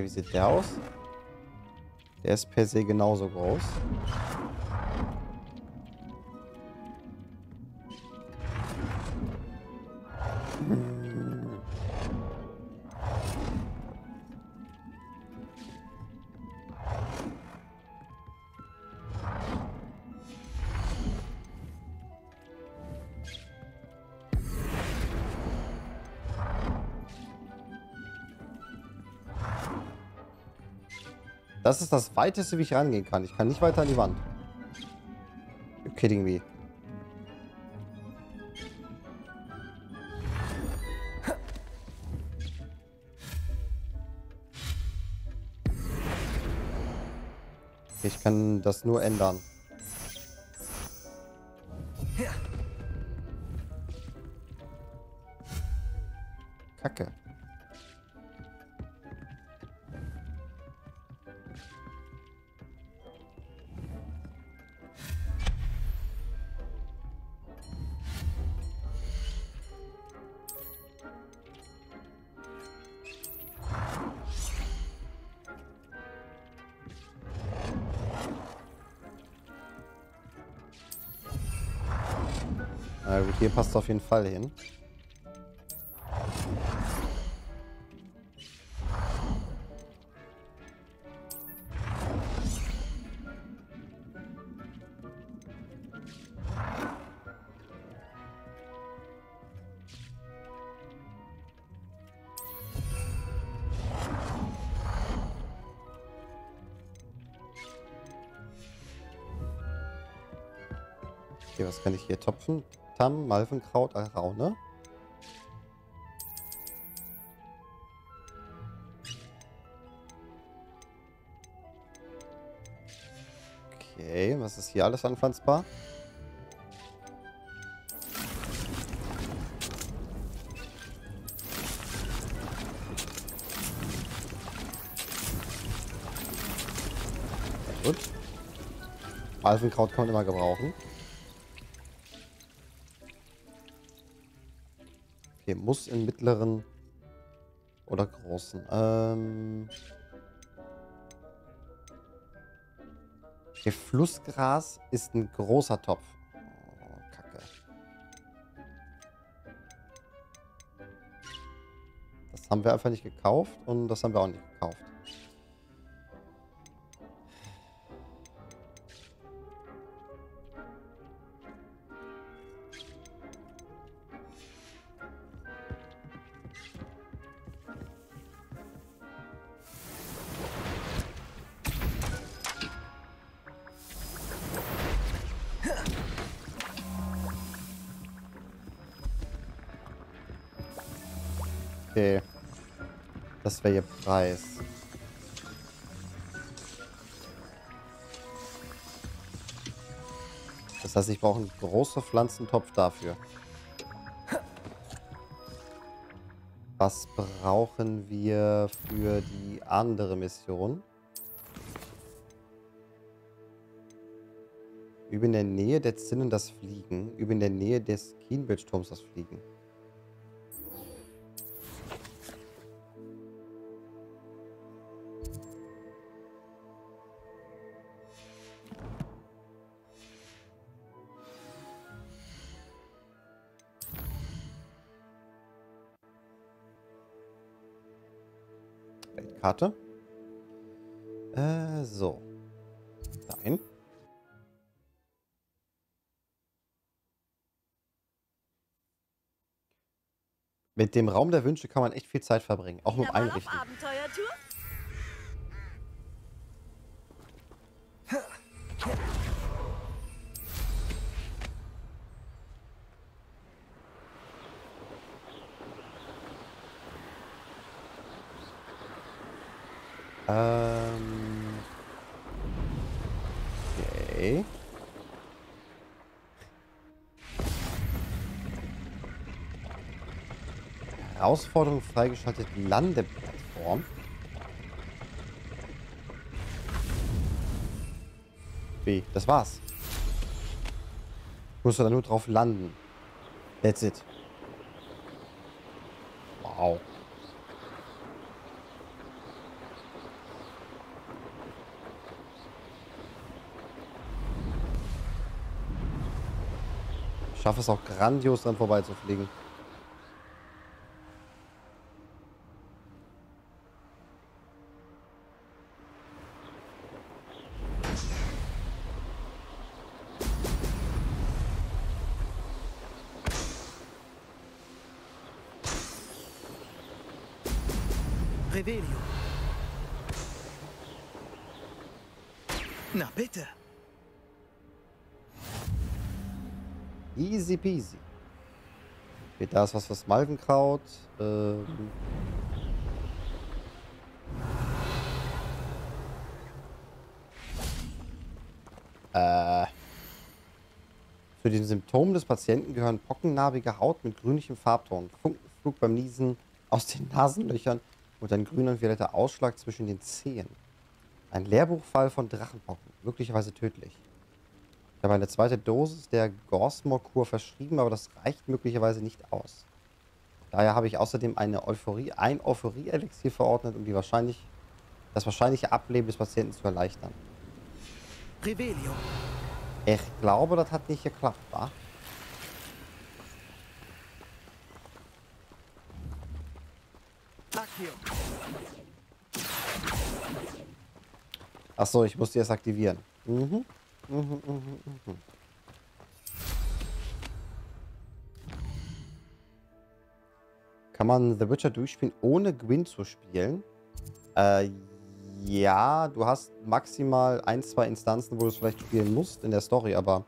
Okay, wie sieht der aus? Der ist per se genauso groß. Das ist das weiteste, wie ich rangehen kann. Ich kann nicht weiter an die Wand. You're kidding me. Ich kann das nur ändern. Passt auf jeden Fall hin. Okay, was kann ich hier topfen? Tam, Malvenkraut, Araune. Okay, was ist hier alles anpflanzbar? Gut. Malvenkraut kann man immer gebrauchen. Okay, muss in mittleren oder großen. Ähm okay, Flussgras ist ein großer Topf. Oh. Das haben wir einfach nicht gekauft und das haben wir auch nicht gekauft. Das wäre ihr Preis. Das heißt, ich brauche einen großen Pflanzentopf dafür. Was brauchen wir für die andere Mission? Übe in der Nähe der Zinnen das Fliegen. Übe in der Nähe des Kienbildturms das Fliegen. Karte. Äh, so. Dahin. Mit dem Raum der Wünsche kann man echt viel Zeit verbringen. Auch mit Einrichten. Abenteuertour? Ähm. Okay. Herausforderung freigeschaltet Landeplattform. B. Das war's. Musst du da nur drauf landen. That's it. Wow. Ich schaffe es auch grandios dran vorbeizufliegen. Da ist was fürs Malvenkraut. Ähm. Äh. Zu den Symptomen des Patienten gehören pockennarbige Haut mit grünlichem Farbton, Funkenflug beim Niesen aus den Nasenlöchern und ein grüner und violetter Ausschlag zwischen den Zehen. Ein Lehrbuchfall von Drachenpocken, möglicherweise tödlich. Ich habe eine zweite Dosis der Gorsmore-Kur verschrieben, aber das reicht möglicherweise nicht aus. Daher habe ich außerdem eine Euphorie, ein Euphorie-Elixier verordnet, um die wahrscheinlich, das wahrscheinliche Ableben des Patienten zu erleichtern. Revelio. Ich glaube, das hat nicht geklappt, wa? Achso, ich muss die erst aktivieren. Mhm. Kann man The Witcher durchspielen, ohne Gwyn zu spielen? Äh, ja, du hast maximal ein, zwei Instanzen, wo du es vielleicht spielen musst in der Story, aber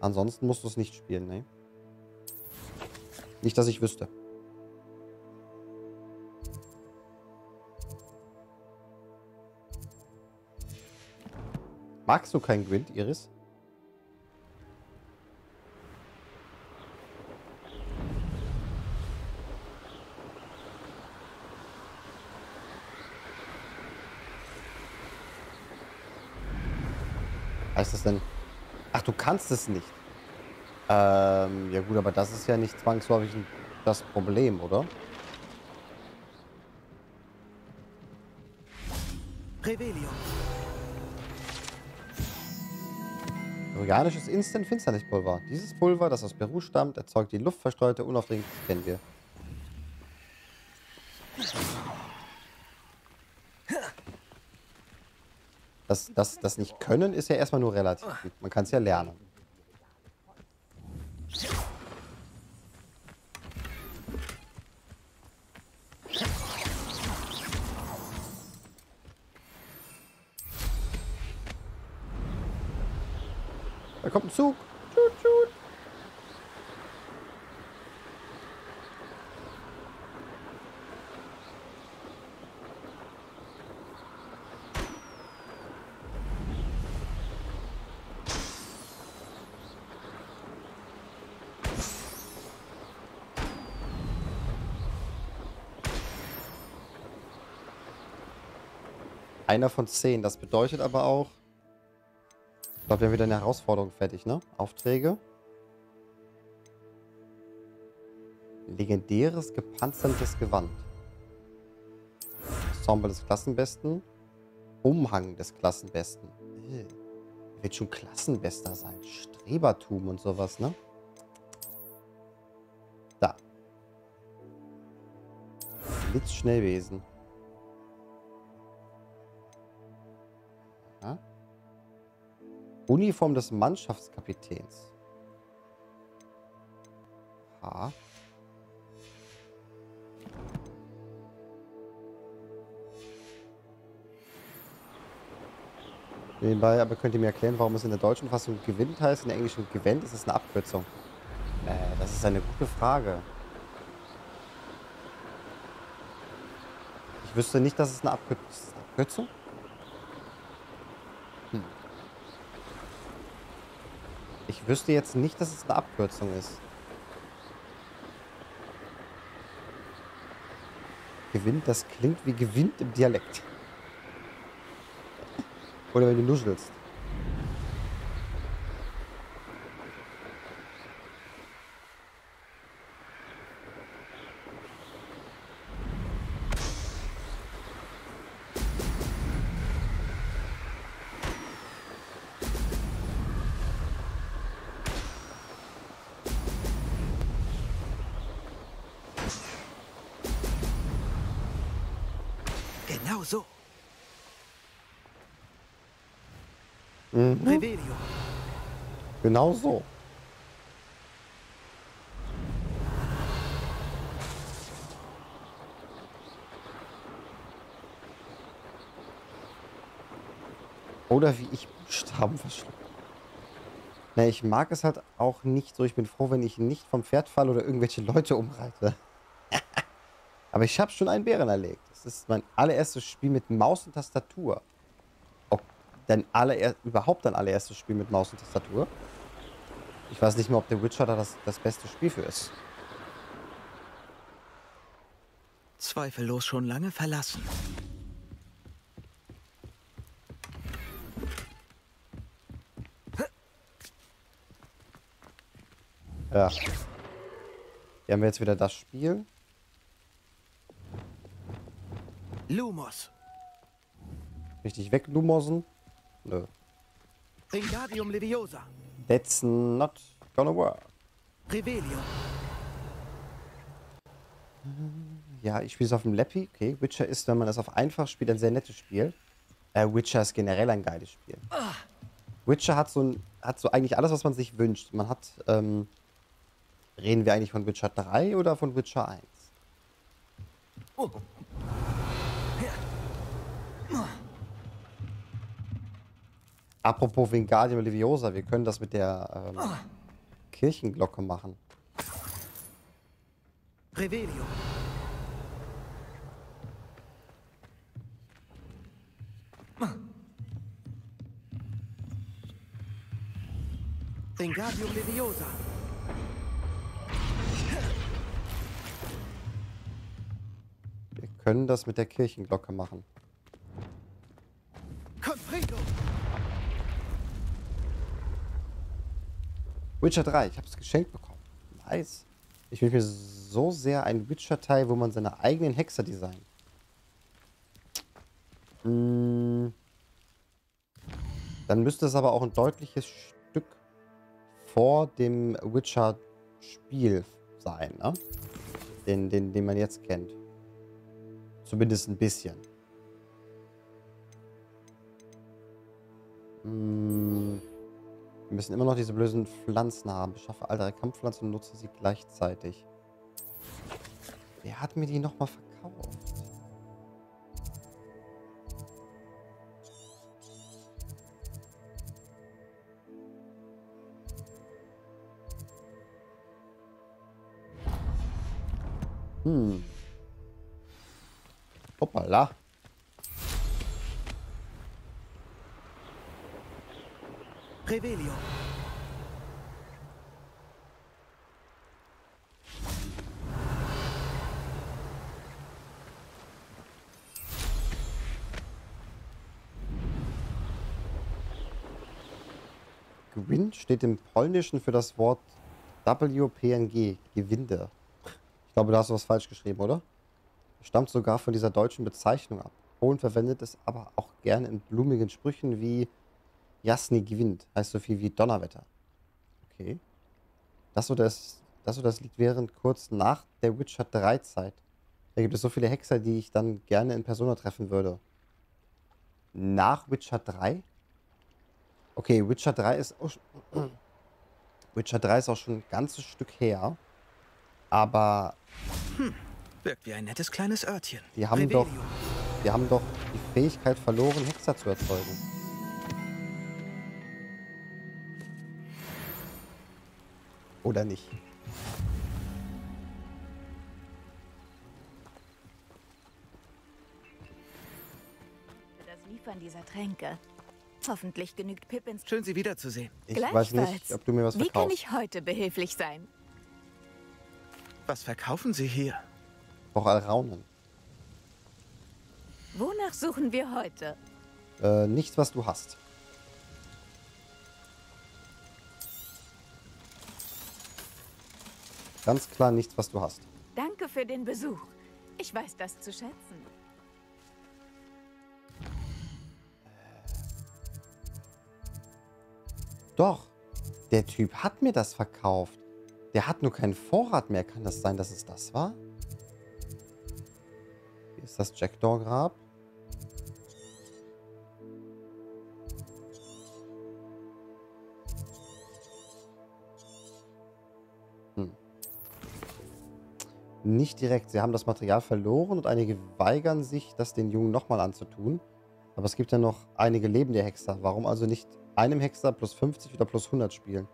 ansonsten musst du es nicht spielen, ne? Nicht, dass ich wüsste. Magst du kein Gwent, Iris? Heißt das denn? Ach, du kannst es nicht. Ähm, ja gut, aber das ist ja nicht zwangsläufig das Problem, oder? Organisches Instant-Finsternispulver. Dieses Pulver, das aus Peru stammt, erzeugt die luftversteuerte Unaufdringlich, das kennen wir. Das, das, das nicht können ist ja erstmal nur relativ. Man kann es ja lernen. Da kommt ein Zug. Tschut, tschut. Einer von zehn. Das bedeutet aber auch, ich glaube, wir haben wieder eine Herausforderung fertig, ne? Aufträge. Legendäres gepanzertes Gewand. Ensemble des Klassenbesten. Umhang des Klassenbesten. Äh, wird schon Klassenbester sein. Strebertum und sowas, ne? Da. Blitzschnellwesen. Uniform des Mannschaftskapitäns. Ha. Nebenbei, aber könnt ihr mir erklären, warum es in der deutschen Fassung gewinnt heißt, in der englischen gewinnt? Ist es eine Abkürzung? Äh, das ist eine gute Frage. Ich wüsste nicht, dass es eine Abkürzung hm. Wüsste jetzt nicht, dass es eine Abkürzung ist. Gewinnt, das klingt wie gewinnt im Dialekt. Oder wenn du nuschelst. Genau so. Mhm. Revelio. Genau so. Oder wie ich Buchstaben verschlucke. Ne, ich mag es halt auch nicht so. Ich bin froh, wenn ich nicht vom Pferd falle oder irgendwelche Leute umreite. Aber ich habe schon einen Bären erlegt. Das ist mein allererstes Spiel mit Maus und Tastatur. Ob dein allererst, überhaupt dein allererstes Spiel mit Maus und Tastatur? Ich weiß nicht mehr, ob The Witcher da das, das beste Spiel für ist. Zweifellos schon lange verlassen. Ja. Hier haben wir jetzt wieder das Spiel. Lumos. Richtig weglumosen. Nö. Wingardium Leviosa. That's not gonna work. Revelio. Ja, ich spiele es auf dem Lappy. Okay, Witcher ist, wenn man das auf einfach spielt, ein sehr nettes Spiel. Äh, Witcher ist generell ein geiles Spiel. Witcher hat so, ein, hat so eigentlich alles, was man sich wünscht. Man hat, ähm, reden wir eigentlich von Witcher 3 oder von Witcher 1? Apropos Wingardium Leviosa, wir können das mit der ähm, Kirchenglocke machen. Revelio. Wingardium Leviosa. Wir können das mit der Kirchenglocke machen. Witcher 3, ich habe es geschenkt bekommen. Nice. Ich wünsche mir so sehr ein Witcher-Teil, wo man seine eigenen Hexer designt. Mm. Dann müsste es aber auch ein deutliches Stück vor dem Witcher-Spiel sein, ne? Den, den, den man jetzt kennt. Zumindest ein bisschen. Mm. Wir müssen immer noch diese blöden Pflanzen haben. Beschaffe andere Kampfpflanzen und nutze sie gleichzeitig. Wer hat mir die nochmal verkauft? Hm. Hoppala. Revelio. Gewinn steht im Polnischen für das Wort WPNG, Gewinde. Ich glaube, da hast du was falsch geschrieben, oder? Stammt sogar von dieser deutschen Bezeichnung ab. Polen verwendet es aber auch gerne in blumigen Sprüchen wie Jasny gewinnt, heißt so viel wie Donnerwetter. Okay. Das oder das, das, oder das liegt während kurz nach der Witcher 3 Zeit. Da gibt es so viele Hexer, die ich dann gerne in Persona treffen würde. Nach Witcher 3? Okay, Witcher 3 ist auch schon, Witcher 3 ist auch schon ein ganzes Stück her. Aber Hm, wirkt wie ein nettes kleines Örtchen. die haben Revelio. doch, die haben doch die Fähigkeit verloren, Hexer zu erzeugen. Oder nicht? Das Liefern dieser Tränke. Hoffentlich genügt Pippins... Schön, Sie wiederzusehen. Ich weiß nicht, ob du mir was Wie kann verkaufst. ich heute behilflich sein? Was verkaufen Sie hier? Auch Alraunen. Wonach suchen wir heute? Äh, nichts, was du hast. Ganz klar nichts, was du hast. Danke für den Besuch. Ich weiß das zu schätzen. Doch, der Typ hat mir das verkauft. Der hat nur keinen Vorrat mehr. Kann das sein, dass es das war? Hier ist das Jackdaw-Grab. Nicht direkt. Sie haben das Material verloren und einige weigern sich, das den Jungen nochmal anzutun. Aber es gibt ja noch einige lebende Hexer. Warum also nicht einem Hexer plus 50 oder plus 100 spielen?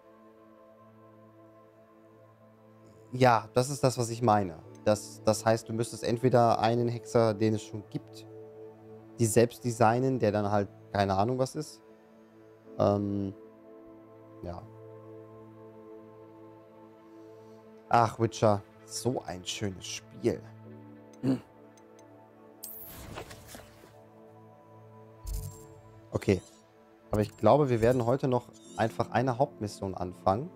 Ja, das ist das, was ich meine. Das, das heißt, du müsstest entweder einen Hexer, den es schon gibt, die selbst designen, der dann halt keine Ahnung was ist. Ähm, ja. Ach, Witcher, so ein schönes Spiel. Okay. Aber ich glaube, wir werden heute noch einfach eine Hauptmission anfangen.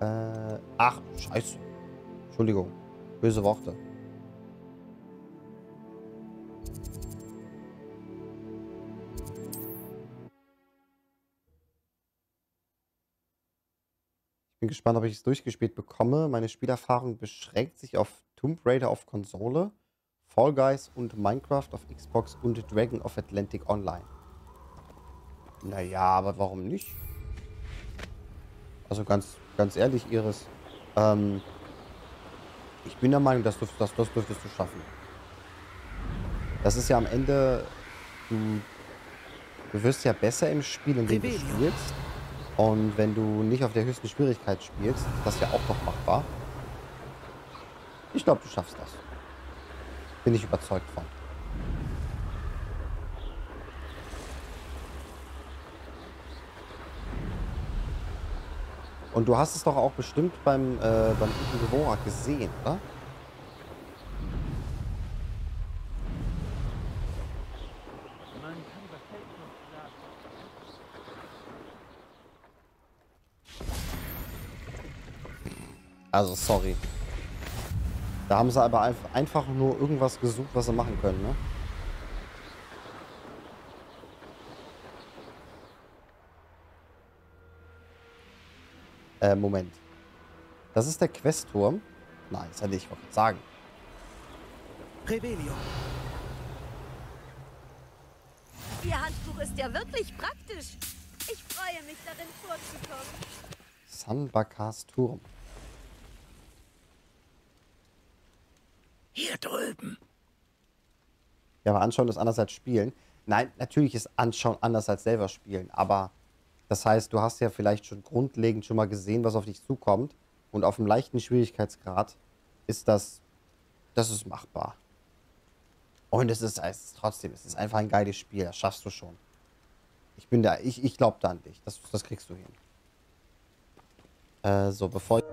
Äh, ach, scheiße. Entschuldigung. Böse Worte. Bin gespannt, ob ich es durchgespielt bekomme. Meine Spielerfahrung beschränkt sich auf Tomb Raider auf Konsole, Fall Guys und Minecraft auf Xbox und Dragon of Atlantic Online. Naja, aber warum nicht? Also ganz, ganz ehrlich, Iris. Ähm, ich bin der Meinung, dass du, das, das dürftest du schaffen. Das ist ja am Ende. Du, du wirst ja besser im Spiel, in dem du spielst. Und wenn du nicht auf der höchsten Schwierigkeit spielst, das ist ja auch noch machbar. Ich glaube, du schaffst das. Bin ich überzeugt von. Und du hast es doch auch bestimmt beim, äh, beim gesehen, oder? Also, sorry. Da haben sie aber einf- einfach nur irgendwas gesucht, was sie machen können, ne? Äh, Moment. Das ist der Questturm? Nein, das hätte ich wollte gerade sagen. Revelio. Ihr Handtuch ist ja wirklich praktisch. Ich freue mich, darin vorzukommen. Sanbakas Turm. Hier drüben. Ja, aber anschauen ist anders als spielen. Nein, natürlich ist anschauen anders als selber spielen. Aber das heißt, du hast ja vielleicht schon grundlegend schon mal gesehen, was auf dich zukommt. Und auf einem leichten Schwierigkeitsgrad ist das, das ist machbar. Und es ist, es ist trotzdem, es ist einfach ein geiles Spiel. Das schaffst du schon. Ich bin da, ich, ich glaube da an dich. Das, das kriegst du hin. Äh, so, bevor ich